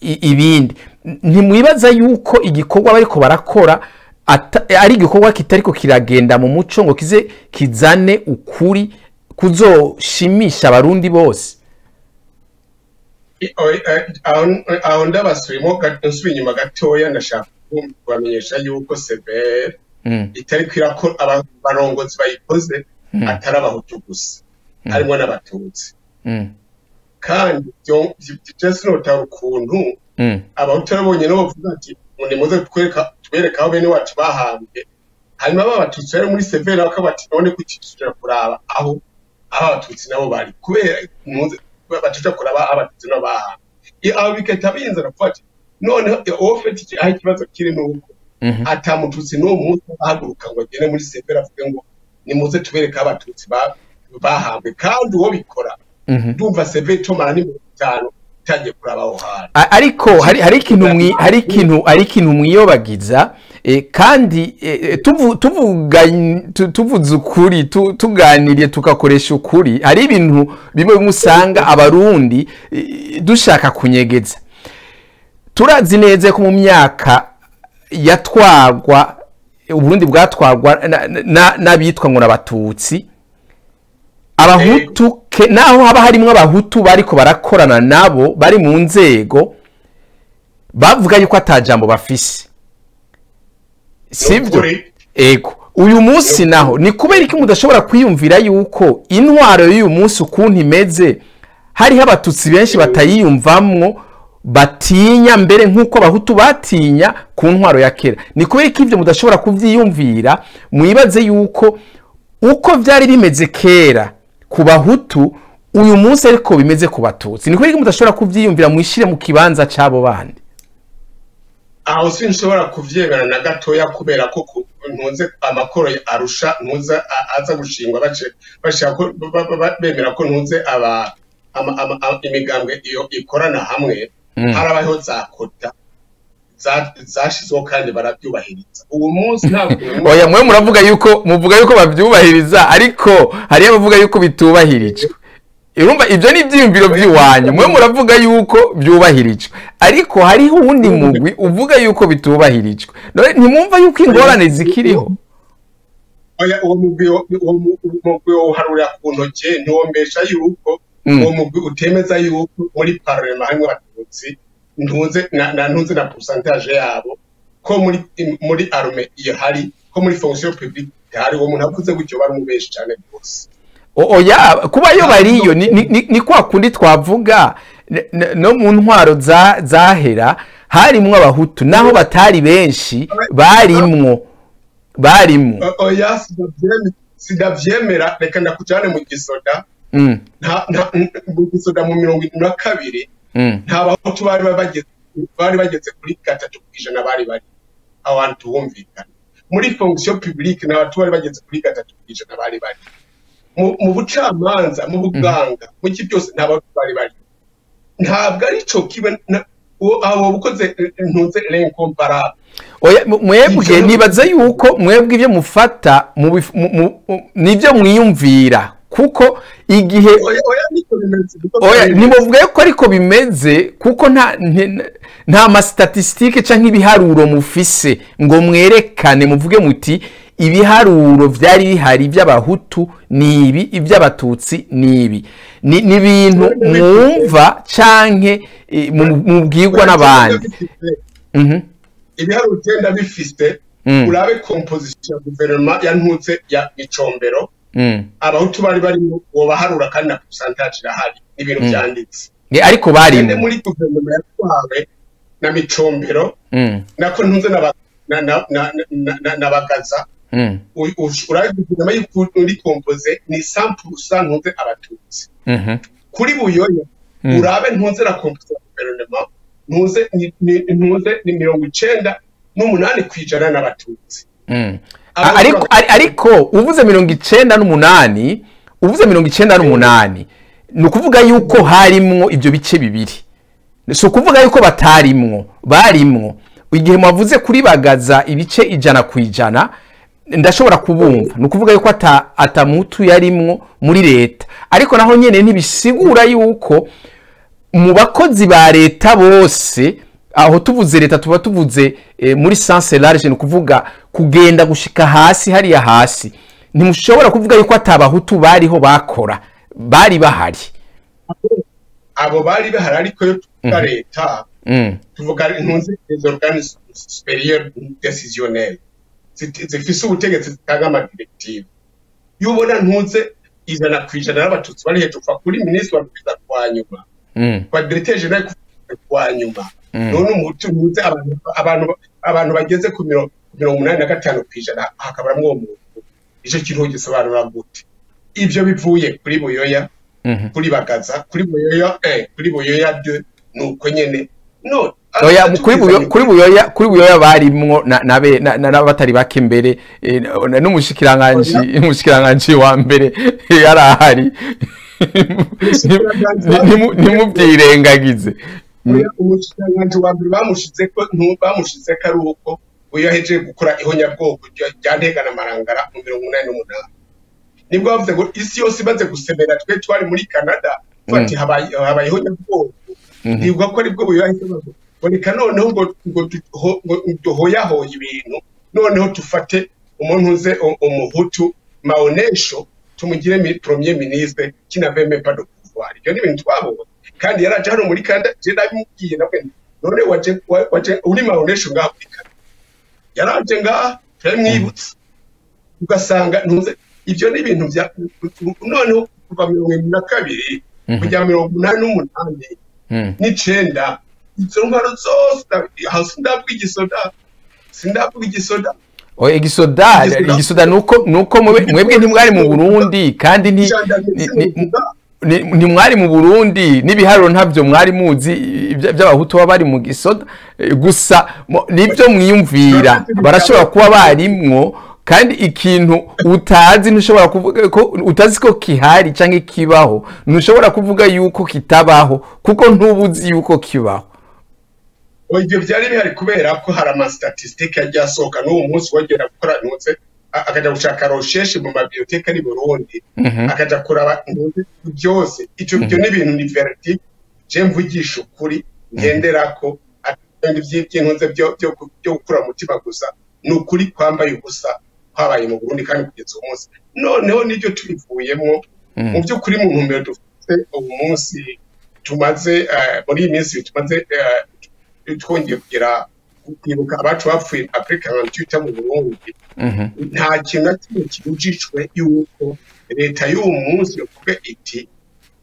ibindi. Ntimwibaza yuko igikorwa bariko barakora ari igikorwa kitariko kiragenda mu muco ngo kize kizane ukuri kuzoshimisha abarundi bose eh, aho- aho ndabasubiyemo inyuma gatoya ndashaka kubamenyesha yuko severe Mm, itari kwirakora abarongozi bayikoze atari abahutu gusa harimo n'abatutsi mm, kandi byo- byo- byose notara ukuntu mm, abahutu nabonye bavuga ati ngo nimuze twereka tubereke aho bene wacu bahambwe hanyuma b'abatutsi bari muri severe bakaba bati none kuki tuja kuraba aho aho abatutsi nabo bari. Kubera muze batuja kuraba aho abatutsi nabo bahambwe aho bigahita binzana kuvuga ati noneho iki- aho ikibazo kiri nuko mhm, ata mututsi n'uwo munsi ahaguruka ngo agende muri severe avuge ngo nimuze tubereke aho abatutsi ba- bahambwe kandi uwo bikora mhm. ndumva severe itomara ni mirongo itanu itagiye kuraba aho hantu ariko hari ikintu hari ikintu hari ikintu mwiyobagiza eh, kandi eh, tuvuze ukuri tu- tuganiriye tugakoresha ukuri. Hari ibintu bimwe bimwe usanga abarundi eh, dushaka kunyegeza. Turazi neza ko mu myaka yatwagwa uburundi na- n'abitwa ngo n'abatutsi abahutu naho haba harimo abahutu bariko barakorana nabo bari mu nzego bavuga yuko ata jambo bafise. Sibyo ego. Uyu munsi naho ni kubera iki mudashobora kwiyumvira yuko intwaro y'uyu munsi ukuntu imeze hariho abatutsi benshi batayiyumvamwo batinya mbere nk'uko abahutu batinya ku ntwaro ya kera. Ni kubera ko ibyo mudashobora kubyiyumvira mwibaze yuko uko byari bimeze kera ku bahutu uyu munsi ariko bimeze ku batutsi. Ni kubera ko mudashobora kubyiyumvira mwishire mu kibanza cy'abo bandi? Aho sinshobora kuvyemera na gatoya kubera ko ntuze amakoro arusha ntuze a- aza gushingwa bemera ko ama- imigambwe iyo ikorana hamwe. Mm. harabaho za kota. Zashyizweho kandi barabyubahiriza. Uwo munsi ntabwo oya mwe muravuga yuko muvuga yuko babyubahiriza ariko hariyo abavuga yuko bitubahirijwe urumva ibyo ni ibyiyumviro by'iwanyu. Mwe muravuga yuko byubahirijwe. Ariko hariho uwundi mugwi uvuga yuko bitubahirijwe. Ntimwumva yuko ingorane zikiriho? Uwo mugwi woharurira ku ntoke ntiwombesha yuko Mm. uwo mugwi utemeza yuko muri parlement harimo abatutsi ntunze na na- ntunze na pourcentage yabo ko muri muri arme iyo hari ko muri fonction publique hari uwo muntu avuze gutyo bari umubeshi cyane rwose. Oya kuba yo bariyo ni, ni, ni, ni kwa kundi twavuga no mu ntwaro za zahera harimwo abahutu naho batari benshi barimwo barimwo. Oya sidavyemera reka ndakujane mu gisoda. Mm, mu gisoda mu mirongo itatu na kabiri nta bahutu bari bari bageze kuri gatatu ku ijana bari bari. Aho hantu tuhumvikana muri fonction publique nta batu bari bageze kuri gatatu ku ijana bari bari. Mu bucamanza mu buganga mu ki byose nta batu bari bari. Ntabwo ari cyo uwo- abo bukoze ntuze l'incomparable. Mwebwe nibaza yuko mwebwe ibyo mufata ni byo mwiyumvira. Kuko igihe oya ntimuvuge ko ariko bimeze kuko nta nta masitatisitike cyangwa ibiharuro mufise. Ngo mwerekane muvuge muti ibiharuro byari bihari by'abahutu ni ibi iby'abatutsi ni ibi ni ibintu mwumva eh, mu- mubwirwa n'abandi. Mhm, ibiharuro ugenda bifise Mm. urabe komposition ya guverinoma ya micombero mm. Abahutu bari barimo wobaharura kandi na pourcentage irahari. N'ibintu vyanditse Ni- ariko barimo muri guverinoma yatwawe na micombero Mm, nako ntunze na- na- na- na- na- n'abagaza mm, u- u- urabe guverinoma y'ukuri kompoze ni 100% ntunze abatutsi. Mhm, kuri buyoya Mm. urabe ntuze na kompoze ya guverinoma. Ntuze ni- mirongo icenda n'umunani kwijana n'abatutsi mm. Abo A- ariko uvuze mirongo icenda n'umunani uvuze mirongo icenda n'umunani. Ni ukuvuga yuko harimwo ibyo bice bibiri. Si ukuvuga yuko batarimwo barimwo. Igihe mwavuze kuri bagaza ibice ijana ku ijana ndashobora kubumva. Ni ukuvuga yuko ata atamutu yarimwo muri leta. Ariko naho nyine ntibisigura yuko mu bakozi ba leta bose aho tuvuze leta tuba tuvuze eh, muri sanse large ni ukuvuga kugenda gushika hasi hariya hasi. Ntimushobora kuvuga yuko atabahutu bariho bakora. Bari bahari. Abo bari bahari ariko yo tuvuga leta Mm, tuvuga organes supérieurs décisionnels Ziti- zifise ubutegetsi zitanga amadirektive iyo ubona ntunze ijana ku ijana y'abatutsi bari hejuru kuva kuri minisitiri wa perezida kwa nyuma. Mm, kwa directeur general kugeza kwa nyuma. Mm. None umuhutu ntunze abantu abantu bageze ku mirongo umunani na gatanu ku ijana hakabaramwo uwo muntu. Ico kintu gisobanura gute? Ivyo bivuye kuri buyoya mhm. kuri bagaza kuri buyoya eh kuri buyoya de nuko nyene. No oya mu- kuri buyo kuri buyoya kuri buyoya barimwo na nabe na- na- n'abatari bake mbere. Eh, na- n'umushikiranganji n'umushikiranganji wa mbere yari ahari Ntimu- ntimubyirengagize umushikiranganji wa mbere bamushize ko bamushize ko ari uko buyoya hejeje gukora ihonyabwoko rya- ntegana marangara mu mirongo umunani n'umunani. Nibwo bavuze ngo isi yose imaze gusemera twe twari muri canada bati habaye habaye ihonyabwoko. Nibwo ko ari bwo bavuga ngo reka noneho ngo ngo duho- ngo duhoyahoye ibintu noneho dufate umuntu uze umuhutu maonesho tumugire mi- premier ministre kinave même pas de pouvoir ibyo ni ibintu twabonye. Kandi yaraje hano muri canada je nabimubwiye nawe none waje wa- waje uri maonesho ngaha muri canada yaraje ngaha turamwibutsa ugasanga ntuze ibyo ni ibintu bya noneho kuva mirongo irindwi na kabiri kujya mirongo umunani n'umunani Mm. n'icenda izo ntwaro zose sindavuga igisoda sindavuga igisoda. Oya igisoda Igisoda. nuko mwe- mwebwe ntimwari mu burundi kandi ni- ni- ntimwari mu burundi n'ibiharuro ntabyo mwari muzi by'abahutu baba bari mu gisoda. Eh, gusa ni byo mwiyumvira. Barashobora kuba barimwo kandi ikintu utazi ntushobora kuvuga ko utazi ko kihari cyangwa kibaho ntushobora kuvuga yuko kitabaho kuko ntubuzi yuko kibaho. Ibyo byari bihari kubera ko hari amastatisitike yagiye asohoka n'uwo munsi wagera gukora ntutse a- akajya gushaka rosheshe mu mabiyoteka ari burundi akajya kuraba byose icyo byo ni ibintu ni veriti je mvugisha ukuri ngenderako atandi by'intuze byo byo ku- byo gukura umutima gusa. Ni ukuri kwambaye ubusa kwabaye mu burundi kandi kugeza uwo munsi. Noneho ni byo tubivuyemo mu by'ukuri mu ntumbero dufite ubu munsi tumaze eh, muri iyi minsi tumaze eh, twongeye kugira kwibuka abacu bapfuye afurika nka twita mu burundi. Mhm. nta kintu na kimwe kibujijwe yuko leta y'uwo munsi yovuga iti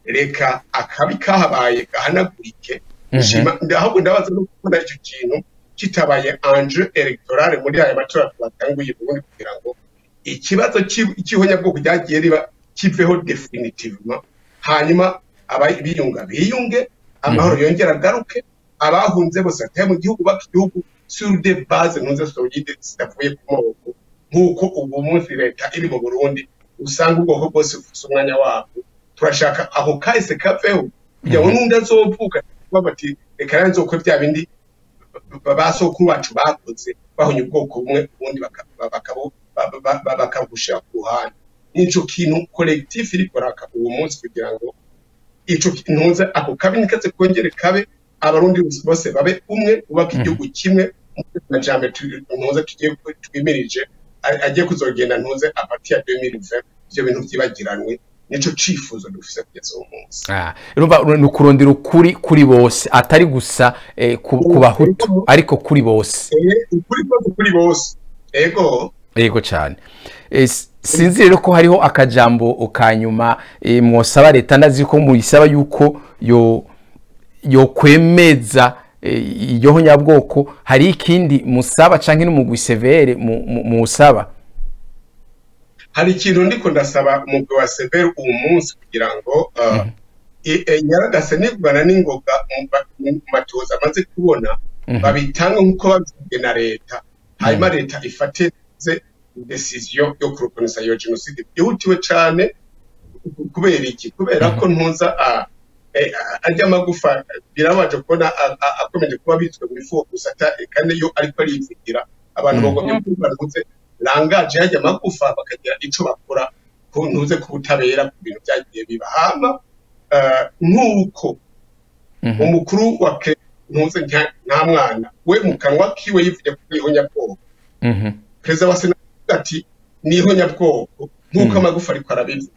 reka akabi kahabaye gahanagurike. Nshima- ahubwo ndabaza no kubona icyo kintu kitabaye anje electorale muri aya matora twatanguye ubundi kugira ngo ikibazo cy'i- cy'ihonyabwoko ryagiye riba kiveho definitivement. Hanyuma abiyunga biyunge amahoro yongera agaruke abahunze bose bataye mu gihugu baka igihugu sur de base ntuze solide zidavuye ku maboko nk'uko ubu munsi leta iri mu burundi usanga ubwoko bwose bufite umwanya wabwo. Turashaka aho kahise kaveho kugira ngo n'undi azovuka kuba bati reka nanjye nzokwe bya bindi ba- ba sokuru bacu bakoze bahonye ubwoko bumwe ubundi baka- ba- bakabo- ba- ba- ba- bakabushira ku ruhande. Nico kintu collectif iriko raka uwo munsi kugira ngo ico ntuze ako kabi nikaze kongere kabe abarundi bose babe umwe bubaka igihugu kimwe amajambo ntuze tugiye twimirije a- agiye kuzogenda ntuze apati ya 2020 ivyo bintu vyibagiranwe nico cifuzo dufise kugeza uwo munsi. Ah, ni ukurondera ukuri kuri bose atari gusa eh, ku bahutu ariko kuri bose. Eh, ukuri kuri bose. Ego. Yego cyane Eh, sinzi rero ko hariho akajambo ka nyuma mwosaba leta ndazi ko muyisaba yuko yo yo kwemeza eh, nyabwoko hari ikindi musaba canke n'umugwi severe mu- mu- musaba hari ikintu ndiko ndasaba umugwi wa severe uwo munsi kugira ngo uh, i- e, nivugana n'ingoga mu matoza amaze kubona Mhm. babitanga nk'uko babisabwe na leta. Hanyuma leta ifate ze decision yo kurukonesa iyo jenoside. Byihutiwe cane ku- kubera iki? Kubera ko ntuza eh, a- arya magufa birabaje kubona akomeje kuba bitswe mu ifuko gusa kandi yo ariko arivugira abantu Mhm. bagomye kuba ntuze langaje hajya amagufa bakagira ico bakora ku ntuze ku butabera ku bintu byagiye biba hama eh, nk'uko Mhm. umukuru wa ke ntuze nta mwana we mu kanwa kiwe yivuye kuri iyo nyabwoko Mhm. perezida wa sena ati ni ho nyabwoko nk'uko Mm. amagufa ariko arabivuga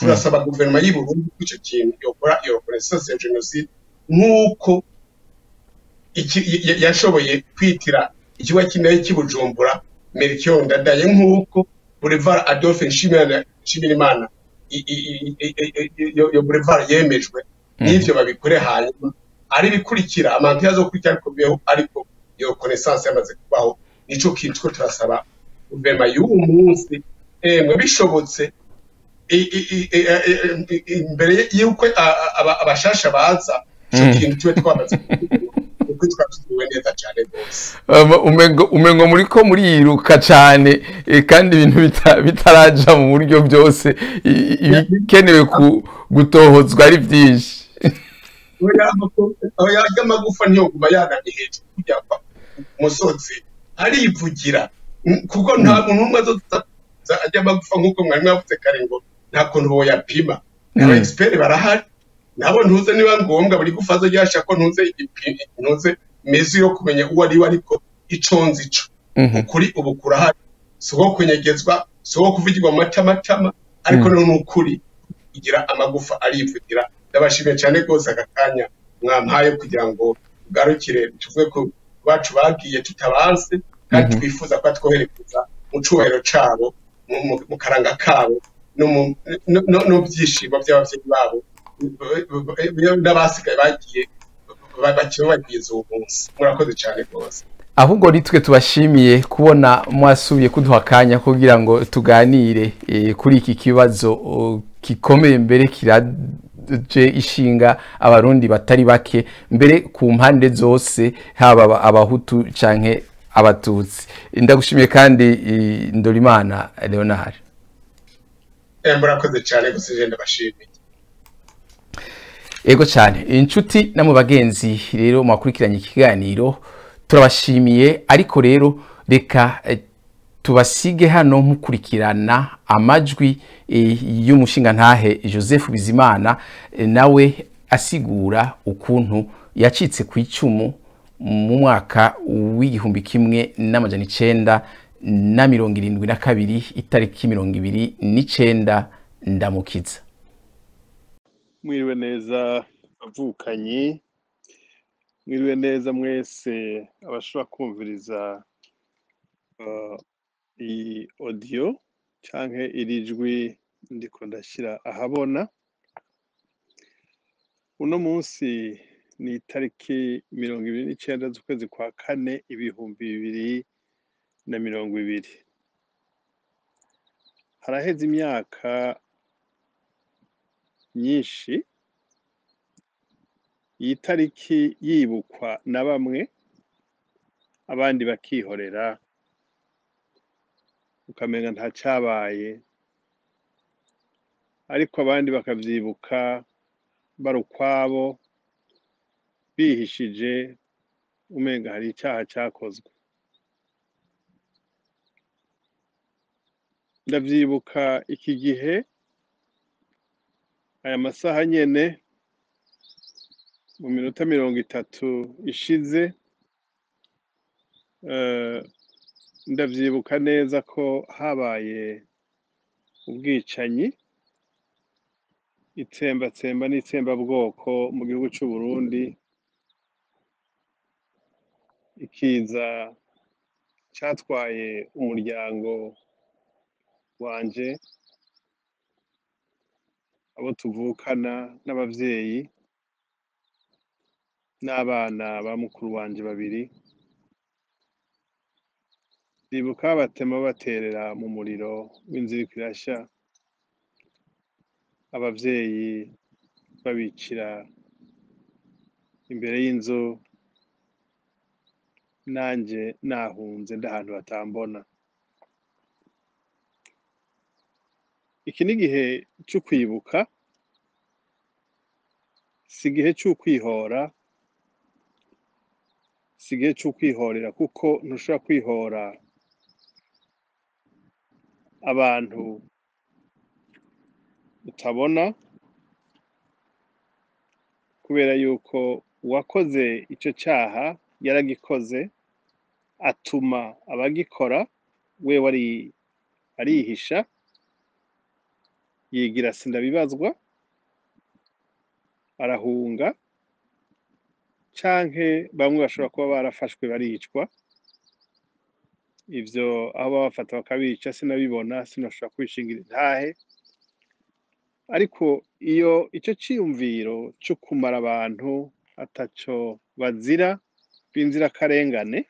turasaba guverinoma y'u Burundi ko icyo kintu yokora iyo reconnaissance ya jenoside nk'uko yashoboye kwitira ikigo cy'indege cy'i Bujumbura Melchior Ndadaye nk'uko Boulevard Adolphe Nshimirimana iyo Boulevard yemejwe n'ivyo babikore hanyuma ari bikurikira. Amantu yazokurikira ariko bibeho ariko iyo reconnaissance yamaze kubaho. Nico kintu turasaba guverinoma y'uwo munsi emwe bishobotse imbere y'uko a- a- aba- abashasha baza ico Mm. kintu tube twamaze Um, umengo muri ko muriruka cyane kandi ibintu bita- bitaraja mu buryo byose ibikenewe gutohozwa ari byinshi. Yarya amagufa ntiyoguma yanamye hejuru kujya ku musozi arivugira. Kuko nta muntu n'umwe azoza ajya amagufa nk'uko mwari mwavuze kare ngo nta kuntu boyapima Mm. aba expert barahari nabo ntuze niba ngombwa buri gufa azo ryasha ko ntuze ntuze mezi yo kumenya uwo ari we ariko ico nzi ico Mhm. ukuri ubu kurahari si uwo kunyegezwa si uwo kuvugirwa mu matamatama ariko Mm. no ni ukuri kugira amagufa arivugira ndabashimiye cyane rwose aka kanya mwampaye kugira ngo tugarukire tuvuge ko bacu bagiye tutabanze kandi Mhm. twifuza ko twoherekeza mu mu- mu- mu karanga kabo no mu no- no- no mu byishimo by'abavyeyi babo. N'abasigaye bagiye ba- bakaba bagize uwo munsi. Murakoze cyane rwose. Ahubwo nitwe tubashimiye kubona mwasubiye kuduha akanya kugira ngo tuganire eh, kuri iki kibazo gikomeye mbere kiraje ishinga abarundi batari bake mbere ku mpande zose haba aba- abahutu canke abatutsi. Ndagushimiye kandi eh, ndorimana leonard. Murakoze cyane gusa je ndabashimiye Ego cyane. Inshuti no mu bagenzi rero mwakurikiranye ikiganiro turabashimiye. Ariko rero reka eh, tubasige hano mukurikirana amajwi eh, y'umushinga ntahe Joseph Bizimana eh, nawe asigura ukuntu yacitse ku icumu mu mwaka w'igihumbi kimwe n'amajana icenda na mirongo irindwi na kabiri itariki mirongo ibiri n'icenda ndamukiza. Mwiriwe neza avukanyi mwiriwe neza mwese abashobora kumviriza uh, iyi audio canke iri jwi ndiko ndashyira ahabona. Uno munsi ni itariki mirongo ibiri n'icenda z'ukwezi kwa kane ibihumbi bibiri na mirongo ibiri. Haraheze imyaka myinshi iyi tariki yibukwa na bamwe abandi bakihorera ukamenya nta cyabaye. Ariko abandi bakabyibuka bari ukwabo bihishije umenga hari icyaha cyakozwe. Ndavyibuka iki gihe aya masaha nyene mu minota mirongo itatu ishize eh, ndavyibuka neza ko habaye ubwicanyi itsembatsemba n'itsembabwoko mu gihugu c'u Burundi ikiza catwaye umuryango wanje abo tuvukana n'abavyeyi n'abana ba mukuru wanje babiri ndibuka batema baterera mu muriro w'inzu iriko irasha abavyeyi babicira imbere y'inzu nanje nahunze ndi ahantu batambona iki ni igihe co kwibuka si igihe c'ukwihora si igihe c'ukwihorera kuko ntushobora kwihora abantu utabona kubera yuko uwakoze ico caha yaragikoze atuma abagikora wewe ari arihisha yigira sindabibazwa arahunga canke bamwe bashobora kuba barafashwe baricwa. Ivyo aho babafata bakabica sinabibona sinashobora kubishingira intahe. Ariko iyo ico ciyumviro co kumara abantu ataco bazira b'inzirakarengane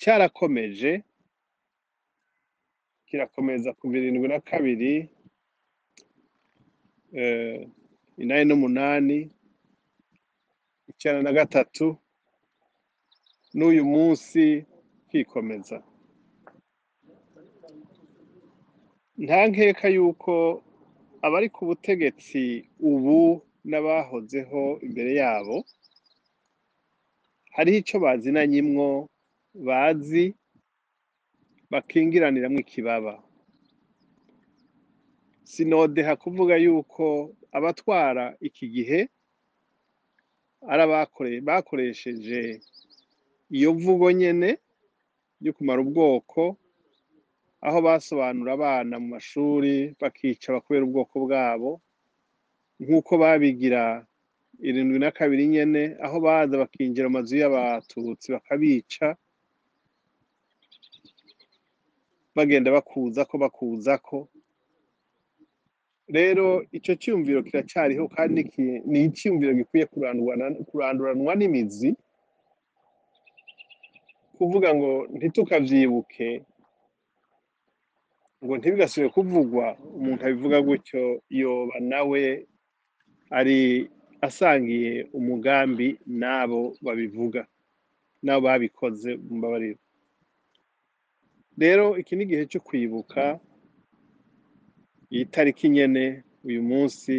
cyarakomeje kirakomeza kuva irindwi na kabiri inani n'umunani icenda na gatatu n'uyu munsi kikomeza nta nkeka yuko abari ku butegetsi ubu n'abahozeho imbere yabo hariho ico bazinanyimwo bazi bakingiraniramwo ikibaba. Sinodeha kuvuga yuko abatwara iki gihe ari bakoresheje iyo mvugo nyene yo kumara ubwoko aho basobanura abana mu mashuri bakica bakubera ubwoko bwabo nk'uko babigira irindwi na kabiri nyene aho baza bakinjira mu mazu y'abatutsi bakabica bagenda bakuzako bakuzako. Rero ico ciyumviro kiracariho kandi ni iciyumviro gikwiye kuranduranwa n'imizi kuvuga ngo ntitukavyibuke ngo ntibigasubire kuvugwa umuntu abivuga gutyo yoba nawe ari asangiye umugambi n'abo babivuga n'abo babikoze mumbabarire rero iki ni igihe cyo kwibuka iyi tariki nyene uyu munsi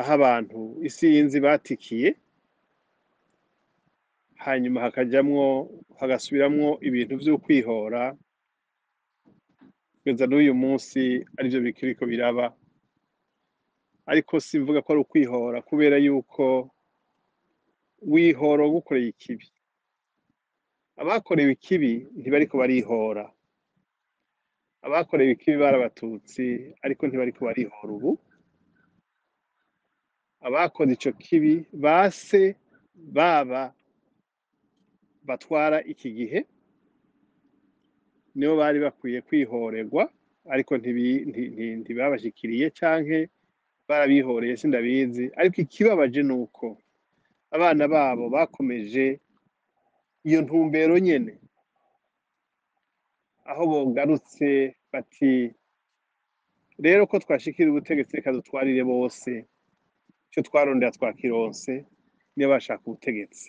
aho abantu isi y'inzi batikiye hanyuma hakajamwo hagasubiramwo ibintu vy'ukwihora kugeza n'uyu munsi arivyo bikiriko biraba. Ariko simvuga ko ari ukwihora kubera yuko wihora gukoreye ikibi. Abakorewe ikibi ntibariko barihora. Abakorewe ikibi bari abatutsi ariko ntibariko barihora ubu. Abakoze ico kibi base baba batwara iki gihe nibo bari bakwiye kwihorerwa ariko ntibi- nti- nti- ntibabashikiriye canke barabihoreye sindabizi ariko ikibabaje ni uko abana babo bakomeje iyo ntumbero nyene. Aho bogarutse bati rero ko twashikira ubutegetsi reka dutwarire bose ico twarondera twakironse niba bashaka ubutegetsi.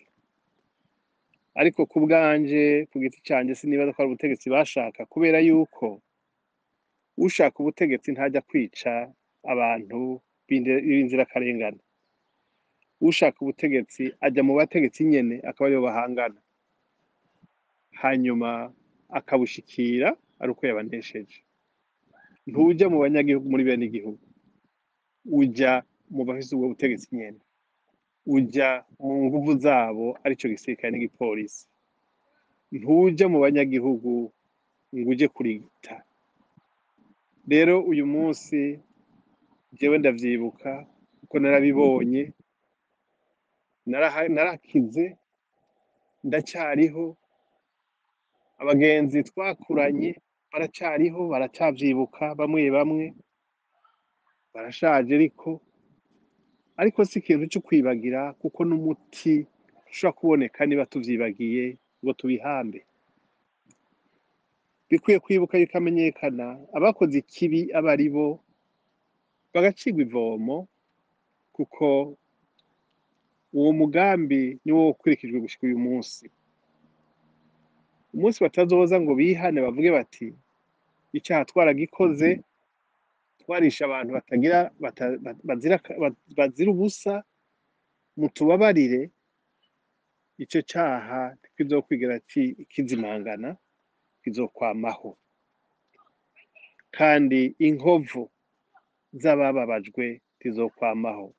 Ariko ku bwanje ku giti canje sinibaza ko ari ubutegetsi bashaka kubera yuko ushaka ubutegetsi ntajya kwica abantu b'inzirakarengane. Ushaka ubutegetsi ajya mu bategetsi nyene akaba ari bo bahangana. Hanyuma akabushikira ari uko yabanesheje. Ntujya mu banyagihugu muri bene igihugu. Ujya mu bafise ubwo butegetsi nyene ujya mu nguvu zabo arico gisirikare n'igipolisi. Ntujya mu banyagihugu ngo uje kurigita. Rero uyu munsi jewe ndavyibuka kuko narabibonye narakize ndacyariho abagenzi twakuranye baracariho baracavyibuka bamwe bamwe. Barashaje ariko ariko si ikintu cyo kwibagira kuko n'umuti ushobora kuboneka niba tuvyibagiye ngo tubihambe. Bikwiye kwibuka bikamenyekana abakoze ikibi aba ari bo bagacirwa ivomo kuko uwo mugambi ni wo ukurikijwe gushika uyu munsi. Umunsi batazoza ngo bihane bavuge bati icyaha twaragikoze twarisha abantu batagira bata- ba- bazira ubusa mutubabarire. Icyo cyaha ki- kizimangana kizokwamaho. Kandi inkovu z'abababajwe tizokwamaho.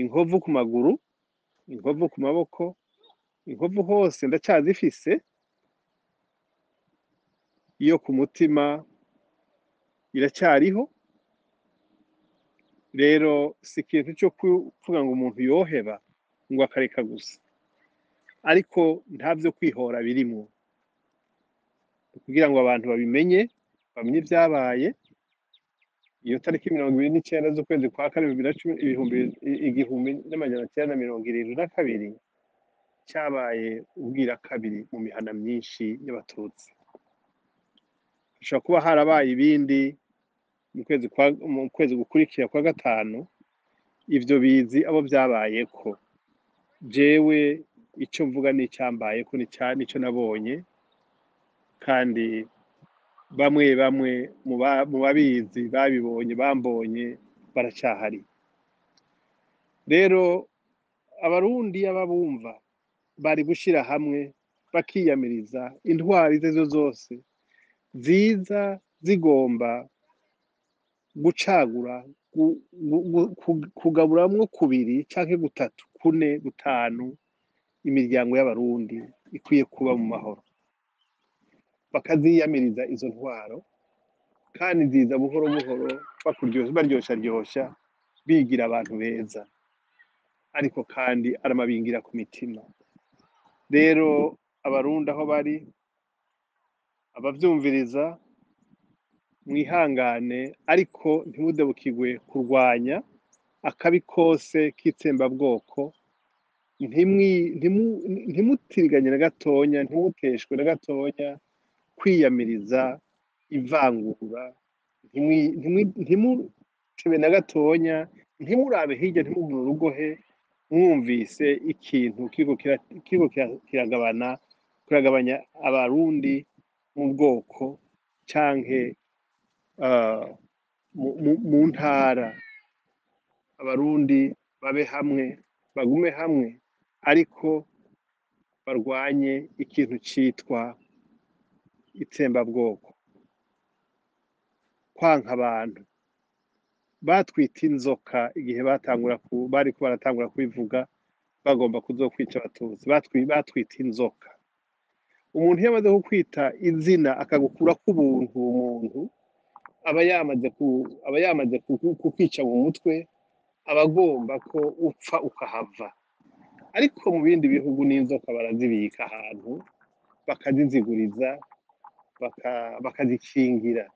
Inkovu ku maguru inkovu ku maboko inkovu hose ndacyazifise iyo ku mutima iracyariho. Rero si ikintu cyo kuvuga ngo umuntu yoheba ngo akareka gusa. Ariko nta byo kwihora birimwo kugira ngo abantu babimenye bamenye ibyabaye. Iyo tariki mirongo ibiri n'icyenda z'ukwezi kwa kane bibiri na cumi igihumbi n'amajana cyenda na mirongo irindwi na kabiri cyabaye ubwira kabiri mu mihana myinshi y'abatutsi. Hashobora kuba harabaye ibindi mu kwezi gukurikira kwa gatanu ivyo bizi abo byabayeko. Jewe icyo mvuga ni icyambayeko ni cya ni cyo nabonye kandi bamwe bamwe mu ba- mu babizi babibonye bambonye baracyahari rero abarundi ababumva bari gushyira hamwe bakiyamiriza intwari izo zose ziza zigomba gucagura gu- gu- gu- ku- kugaburamwo kubiri canke gutatu kune gutanu imiryango y'abarundi ikwiye kuba mu mahoro. Bakaziyamiriza izo ntwaro kandi ziza buhoro buhoro baryoshya bigira abantu beza. Ariko kandi aramabingira ku mitima. Rero abarundi aho bari abavyumviriza mwihangane ariko ntimudebukirwe kurwanya akabi kose k'itsembabwoko ntimutiriganye na gatonya ntimuteshwe na gatonya kwiyamiriza ivangura ntimutebe na gatonya ntimurabe hirya ntimubure urugohe mwumvise ikintu kiriko kira- kiriko kira- kiragabana kiragabanya abarundi mu bwoko canke mu- mu ntara. Abarundi babe hamwe bagume hamwe ariko barwanye ikintu citwa itsembabwoko. Kwanka abantu. Batwita inzoka igihe batangura ku bariko baratangura kubivuga bagomba kuzokwica abatutsi. Batwi- batwita inzoka. Umuntu iyo amaze kukwita izina akagukura k'ubuntu umuntu aba yamaze kukwica mu mutwe aba agomba ko upfa ukahava. Ariko mu bindi bihugu n'inzoka barazibika ahantu bakaziziguriza baka- bakazikingira.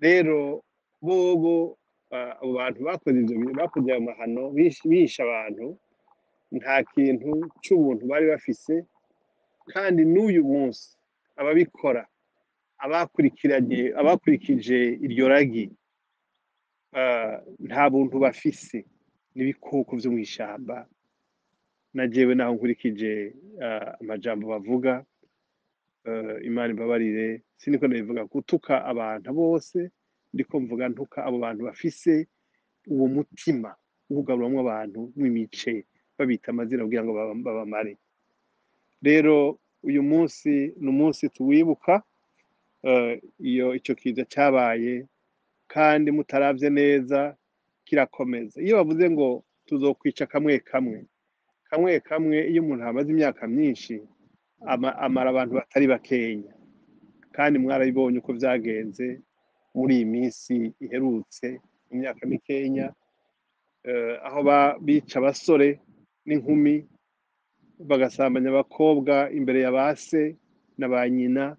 Rero bobo abo bantu bakoze ivyo bintu bakoze ayo mahano bishe abantu nta kintu c'ubuntu bari bafise kandi n'uyu munsi ababikora abakurikije iryo ragi nta buntu bafise n'ibikoko vyo mw'ishamba na jewe naho nkurikije amajambo bavuga imana imbabarire siniko ndabivuga gutuka abantu bose ndiko mvuga ntuka abo bantu bafise uwo mutima kugaburamwo abantu mw'imice babita amazina kugira ngo baba- babamare. Rero uyu munsi ni umunsi tuwibuka eh, iyo ico kiza cabaye kandi mutaravye neza kirakomeza. Iyo bavuze ngo tuzokwica kamwe kamwe kamwe kamwe iyo umuntu amaze imyaka myinshi ama- amara abantu batari bakenya. Kandi mwarabibonye uko vyagenze muri iyi minsi iherutse mu myaka mikenya eh, aho bica abasore n'inkumi bagasambanya abakobwa imbere ya ba se na ba nyina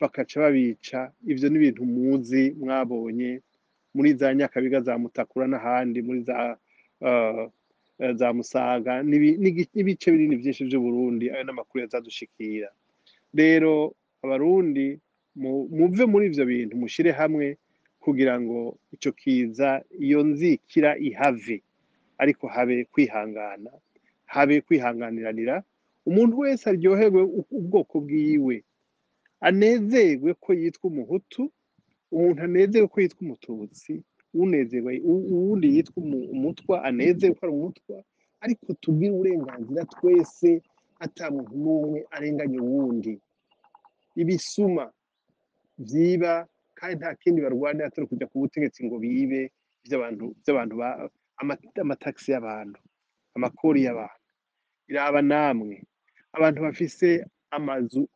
bakaca babica. Ivyo ni ibintu muzi mwabonye muri za nyakabiga za mutakura n'ahandi muri za eh, za musaga n'ibice binini vyinshi vy'uburundi ayo n'amakuru yazadushikira. Rero abarundi muve muri ivyo bintu mushire hamwe kugira ngo ico kiza iyo nzikira ihave. Ariko habe kwihangana habe kwihanganiranira umuntu wese aryoherwe u- ubwoko bwiwe. Anezerwe ko yitwa umuhutu umuntu anezerwe ko yitwa umututsi unezerwe u- uwundi yitwa umu- umutwa anezerwe ko ari umutwa ariko tubwire uburenganzira twese ata muntu n'umwe arenganya uwundi. Ibisuma vyiba kandi nta kindi barwanira atari kuja ku butegetsi ngo bibe ama- amatagisi y'abantu amakori y'abantu. Iraba namwe. Abantu bafise amazu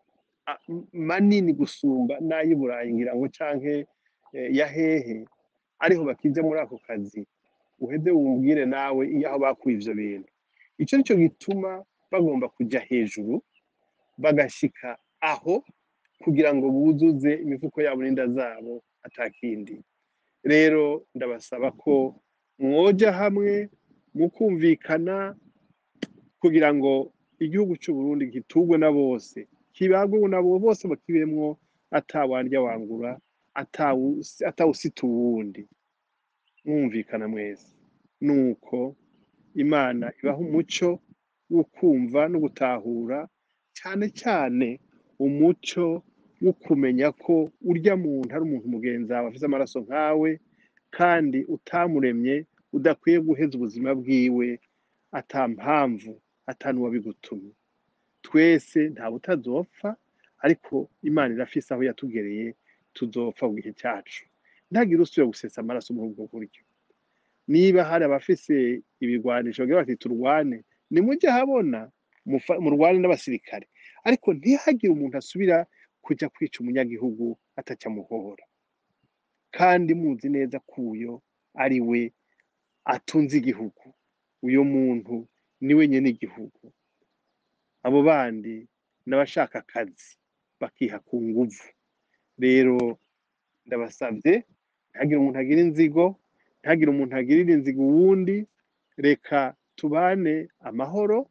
manini gusumba n'ay'i Burayi ngira ngo canke eh, ya hehe ariho bakija muri ako kazi. Uheze wumbwire nawe aho bakuye ivyo bintu. Ico nico gituma bagomba kuja hejuru bagashika aho kugira ngo buzuze imifuko yabo n'inda zabo atakindi rero ndabasaba ko mwoja hamwe mukumvikana kugira ngo igihugu cy'u Burundi gitugwe na bose. Kibagwe na bo bose bakibemwo atawandya wangura atawu- atawusita uwundi. Mwumvikana mwese. Nuko imana ibaha umuco wo kumva no gutahura cyane cyane umuco wo kumenya ko urya muntu ari umuntu mugenzi wawe afite amaraso nkawe kandi utamuremye udakwiye guheza ubuzima bwiwe ata mpamvu ata n'uwabigutumye twese nta butazopfa ariko imana irafise aho yatugereye tuzopfa mu gihe cyacu. Ntagire usubira gusetsa amaraso muri ubwo buryo. Niba hari abafise ibigwanisho bagira bati turwane nimujye ahabona mufa- murwane n'abasirikare. Ariko ntihagire umuntu asubira kuja kwica umunyagihugu ataca amuhora kandi muzi neza ko ari we atunze igihugu. Uyo muntu ni we nyene igihugu. Abo bandi n'abashaka akazi bakiha ku nguvu. Rero ndabasabye ntihagire umuntu agira inzigo ntihagire umuntu agirira inzigo uwundi. Reka tubane amahoro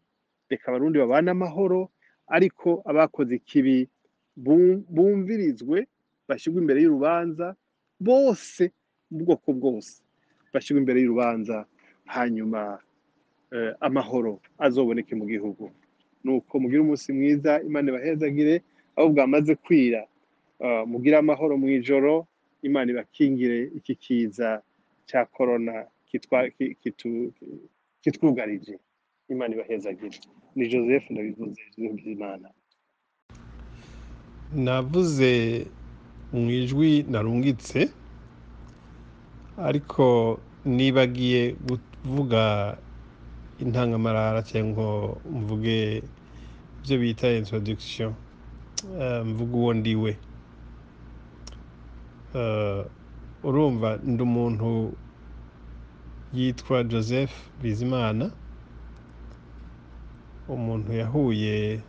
reka abarundi babane amahoro ariko abakoze ikibi bumvirizwe bashyirwe imbere y'urubanza bose mu bwoko bwose bashyirwe imbere y'urubanza hanyuma eh, amahoro azoboneke mu gihugu. Nuko mugire umunsi mwiza imana ibahezagire aho bwamaze kwira. Eh, mugire amahoro mu ijoro imana ibakingire iki kiza cya korona kitwugarije. Imana ibahezagire. Ni joseph ndabivuze ijuru ry'imana navuze mu ijwi narungitse ariko nibagiye kuvuga intangamarara cyangwa mvuge ibyo bita introduction eh, mvuga uwo ndiwe. Eh, urumva ndi umuntu yitwa joseph bizimana umuntu yahuye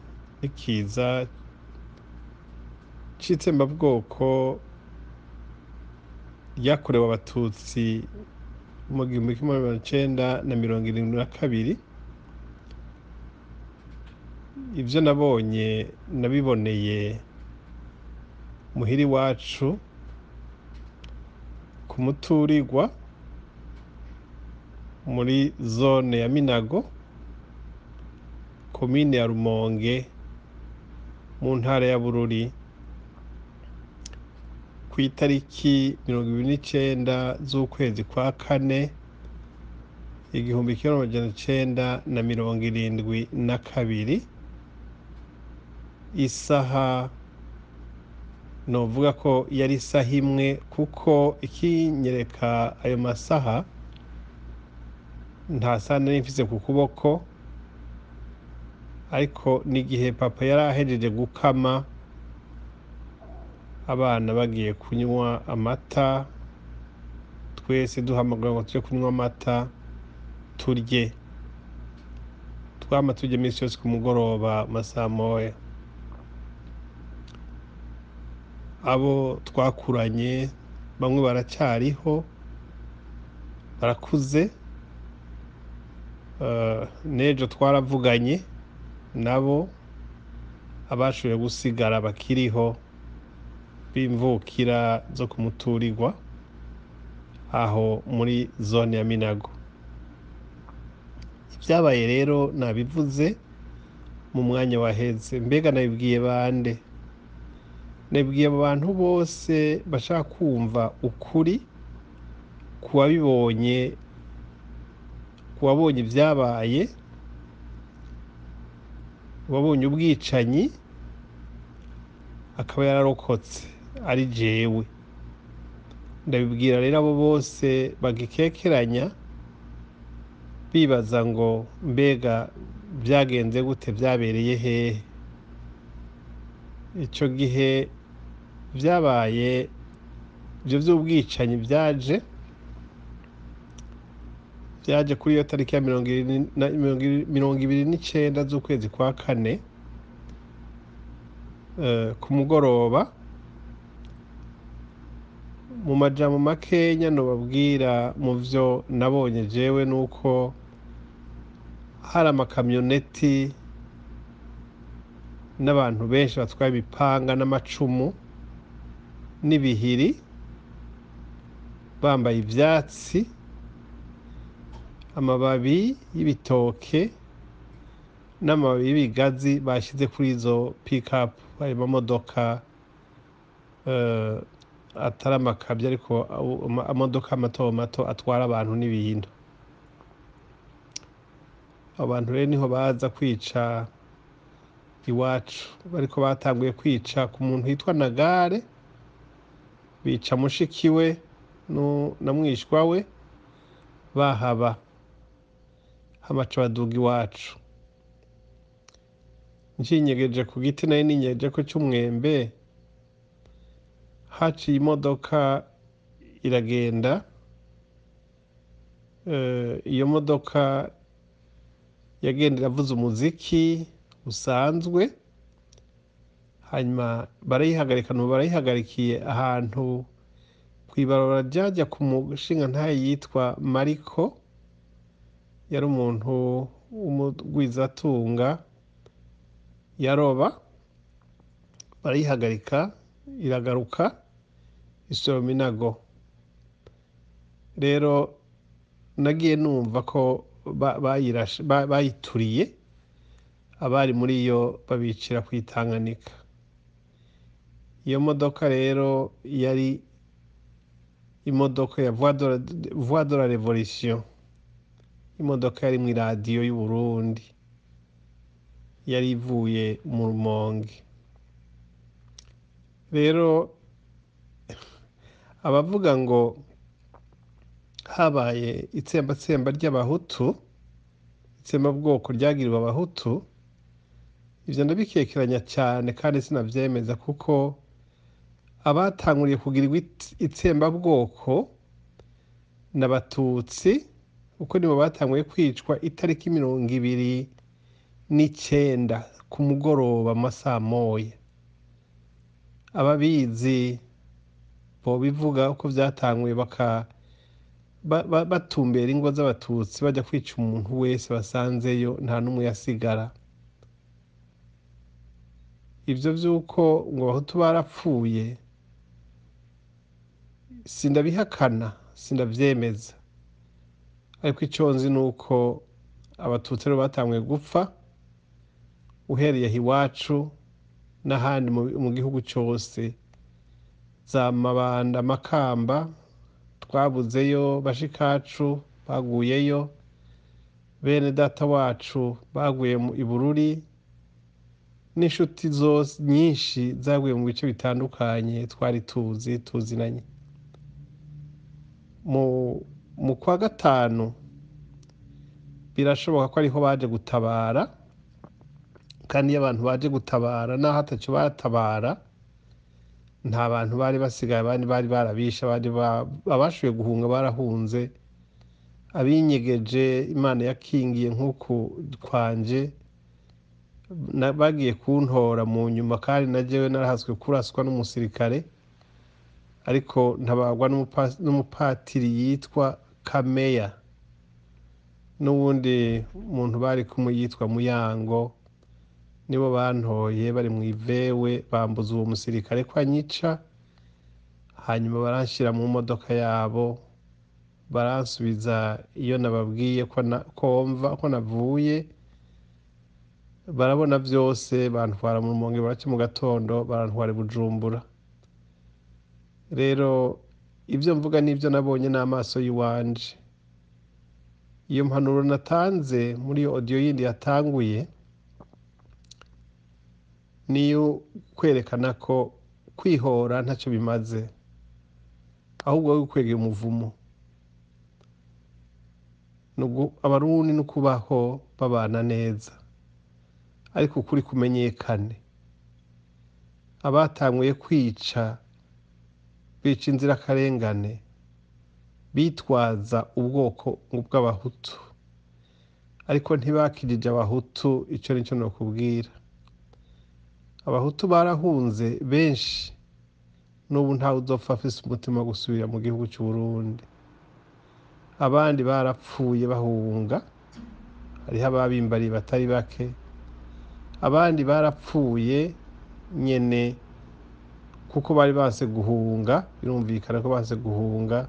n'ikiza c'itsembabwoko ryakorewe abatutsi mu gihumbi kimwe magana cenda na mirongo irindwi na kabiri. Ibyo nabonye nabiboneye muhira iwacu ku muturirwa muri zone ya minago komine ya rumonge mu ntara ya bururi. Ku itariki mirongo ibiri n'icenda z'ukwezi kwa kane igihumbi kimwe n'amajana icenda na mirongo irindwi na kabiri isaha novuga ko yari isaha imwe kuko ikinyereka ayo masaha nta saha nari mfise ku kuboko ariko n'igihe papa yari ahejeje gukama abana bagiye kunywa amata twese duhamagara ngo tuje kunywa amata turye. Twama turya iminsi yose ku mugoroba masaha moya. Abo twakuranye bamwe baracyariho barakuze Eh, n'ejo twaravuganye nabo abashoboye gusigara bakiriho. B'imvukira zo ku muturirwa aho muri zone ya minago. Ibyabaye rero nabivuze mu mwanya waheze mbega nabibwiye bande? Nabibwiye abantu bose bashaka kumva ukuri ku wabibonye ku wabonye ibyabaye wabonye ubwicanyi akaba yararokotse. Ari jewe. Ndabibwira rero abo bose bagikekeranya bibaza ngo mbega byagenze gute byabereye hehe? Icyo gihe byabaye ibyo by'ubwicanyi byaje byaje kuri iyo tariki ya mirongo ibiri n'icyenda z'ukwezi kwa kane eh, ku mugoroba. Mu majambo makenya nobabwira mu byo nabonye jewe nuko hari amakamyoneti n'abantu benshi batwaye imipanga n'amacumu n'ibihiri bambaye ibyatsi amababi y'ibitoke n'amababi y'ibigazi bashyize kuri izo pikapu ayo mamodoka eh, atari amakabyo ariko amamodoka mato mato atwara abantu n'ibintu. Abantu rero ni ho baza kwica iwacu. Ariko batanguye kwica ku muntu witwa nagare bica mushiki we na mwishywa we bahaba hamaca baduga iwacu. Nshinyegeje ku giti nari ninyegeje ko cy'umwembe haciye imodoka iragenda Eh, iyo modoka yagenda iravuza umuziki usanzwe hanyuma barayihagarika barayihagarikiye ahantu ku ibarabara ryajya ku mushinga ntayo yitwa mariko yari umuntu w'umugwizatunga yaroba barayihagarika iragaruka isoro minago. Rero nagiye numva ko bayituriye abari muri yo babicira ku itanganika iyo modoka rero yari imodoka ya voix de la- imodoka yari mu iradiyo y'u Burundi yari ivuye mu rumonge. Rero abavuga ngo habaye itsembatsemba ry'abahutu itsembabwoko ryagiriwe abahutu ibyo ndabikekeranya cyane kandi sinabyemeza kuko abatanguriye kugirirwa it- itsembabwoko n'abatutsi kuko nibo batanguye kwicwa itariki mirongo ibiri n'icyenda ku mugoroba moya ababizi bobivuga uko byatanguye batumbera ingo z'abatutsi bajya kwica umuntu wese basanzeyo nta n'umwe yasigara. Ibyo by'uko ngo abahutu barapfuye sindabihakana sindabyemeza. Ariko icyo nzi ni uko abatutsi rero batanguye gupfa uhereye iwacu n'ahandi mu- gihugu cyose. Za mabanda makamba twabuzeyo bashikacu baguyeyo. Bene data wacu baguye mu ibururi n'inshuti zose nyinshi zaguye mu bice bitandukanye twari tuzi tuzinanye. Mu kwa gatanu birashoboka ko ariho baje gutabara. Kandi iyo abantu baje gutabara naho atacyo batabara nta bantu bari basigaye abandi bari barabishe abandi abashoboye guhunga barahunze. Abinyegeje imana yakingiye nk'uku kwanje bagiye kuntora mu nyuma kandi na jewe narahaswe kuraswa n'umusirikare ariko ntabagwa n'umupatiri yitwa kameya n'uwundi muntu bari kumwe yitwa muyango. Nibo bantoye bari mu ivewe bambuza uwo musirikare ko anyica hanyuma baranshyira mu modoka yabo baransubiza iyo nababwiye ko navuye. Barabona byose bantwara mu rumonge baraca mu gatondo barantwara bujumbura. Rero ibyo mvuga n'ibyo nabonye n'amaso y'iwanje iyo mpanuro natanze muri iyo odiyo yindi yatanguye niyo kwerekana ko kwihora ntacyo bimaze. Ahubwo wowe kwegera umuvumo. Abarundi no kubaho babana neza. Ariko ukuri kumenyekane. Abatanguye kwica bica inzirakarengane. Bitwaza ubwoko bw'abahutu ariko ntibakirije abahutu icyo ni cyo nakubwira abahutu barahunze benshi. N'ubu ntawe udopfa afise umutima gusubira mu gihugu cy'u Burundi. Abandi barapfuye bahunga. Hariho ababimbariye batari bake. Abandi barapfuye nyene kuko bari banse guhunga birumvikana ko banse guhunga.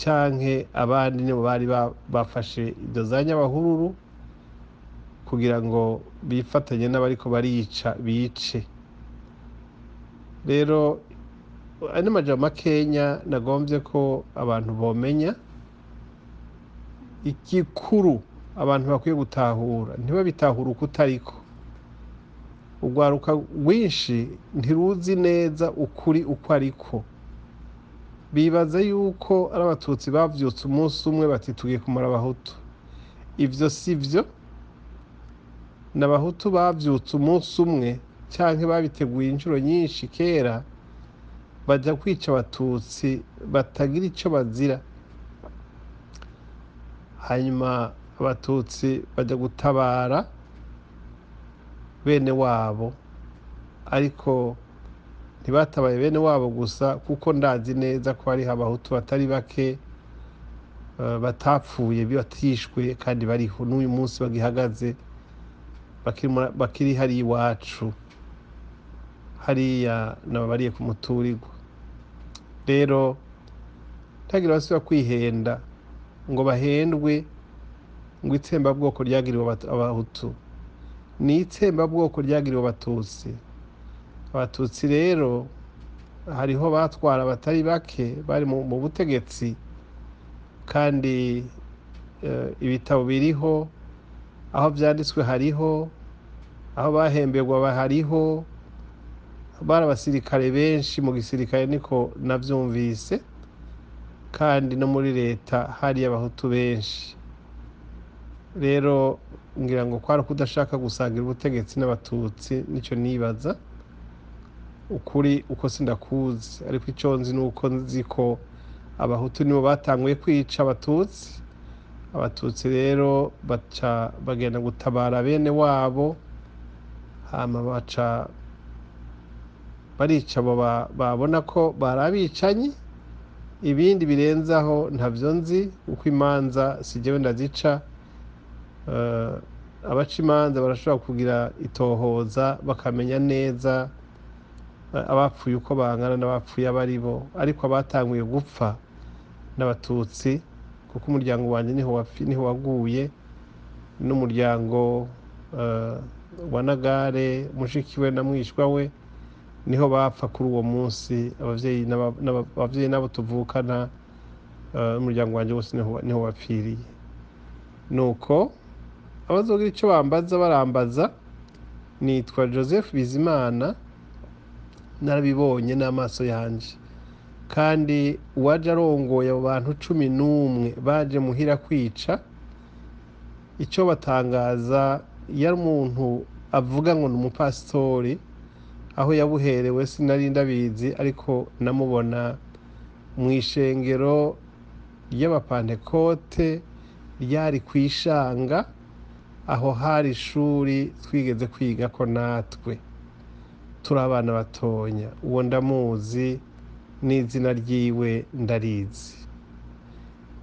Canke abandi nibo bari bafashe izo za nyabahururu. Kugira ngo bifatanye n'abariko barica bice. Rero ari n'amajambo makenya nagombye ko abantu bomenya igikuru abantu bakwiye gutahura. Ntibabitahure uko utariko urwaruka rwinshi ntiruzi neza ukuri uko ariko. Bibaza yuko ari abatutsi bavyutse umunsi umwe bati tugiye kumara abahutu. Ivyo si vyo n'abahutu bavyutse umunsi umwe canke babiteguye inshuro nyinshi kera baja kwica abatutsi batagira ico bazira. Hanyuma abatutsi baja gutabara bene wabo ariko ntibatabaye bene wabo gusa kuko ndazi neza ko hariho abahutu batari bake batapfuye batishwe kandi bariho. N'uyu munsi bagihagaze bakiri hariya iwacu hariya nababariye ku muturirwa rero ntagira basubira kwihenda ngo bahendwe ngo itsembabwoko ryagiriwe abahutu. Ni itsembabwoko ryagiriwe abatutsi. Abatutsi rero hariho batwara abatari bake bari mu butegetsi. Kandi ibitabo biriho aho byanditswe hariho aho bahemberwa hariho bari abasirikare benshi mu gisirikare niko nabyumvise kandi no muri leta hari abahutu benshi. Rero ngira ngo kwari kudashaka gusangira ubutegetsi n'abatutsi ni cyo nibaza ukuri uko sindakuzi. Ariko icyo nzi ni uko nzi ko abahutu nibo batanguye kwica abatutsi. Abatutsi rero baca bagenda gutabara bene wabo hama baca barica abo babona ko bari abicanyi ibindi birenzaho ntabyo nzi uko imanza sijyewe ndazica abaca imanza barashobora kugira itohoza bakamenya neza abapfuye uko bangana n'abapfuye abo ari bo. Ariko abatanguye gupfa n'abatutsi kuko umuryango wanjye ni ho waguye n'umuryango wa nagare mushiki we na mwishwa we ni ho bapfa kuri uwo munsi ababyeyi n'abo tuvukana umuryango wanjye wose ni ho wapfiriye nuko abazogira icyo bambaza barambaza nitwa joseph bizimana narabibonye n'amaso yanjye kandi uwaje arongoye abo bantu cumi n'umwe baje muhira kwica icyo batangaza yari umuntu avuga ngo ni umupasitori aho yabuherewe sinari ndabizi ariko namubona mu ishengero ry'abapantekote ryari ku ishanga aho hari ishuri twigeze kwiga ko natwe. Turi abana batonya uwo ndamuzi n'izina ryiwe ndarizi.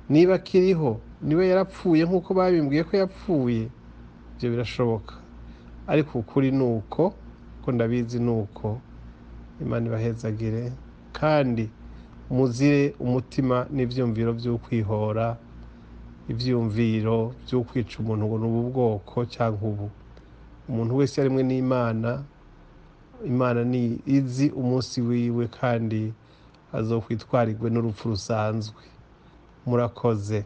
Niba akiriho ni we yarapfuye nk'uko babimbwiye ko yapfuye ibyo birashoboka. Ariko ukuri ni uko ko ndabizi ni uko imana ibahezagire kandi muzire umutima n'ibyumviro by'ukwihora ibyumviro by'ukwica umuntu ngo ni ubu bwoko cyangwa ubu. Umuntu wese yarimwe n'imana imana ni izi umunsi wiwe kandi azokwitwarirwe n'urupfu rusanzwe. Murakoze.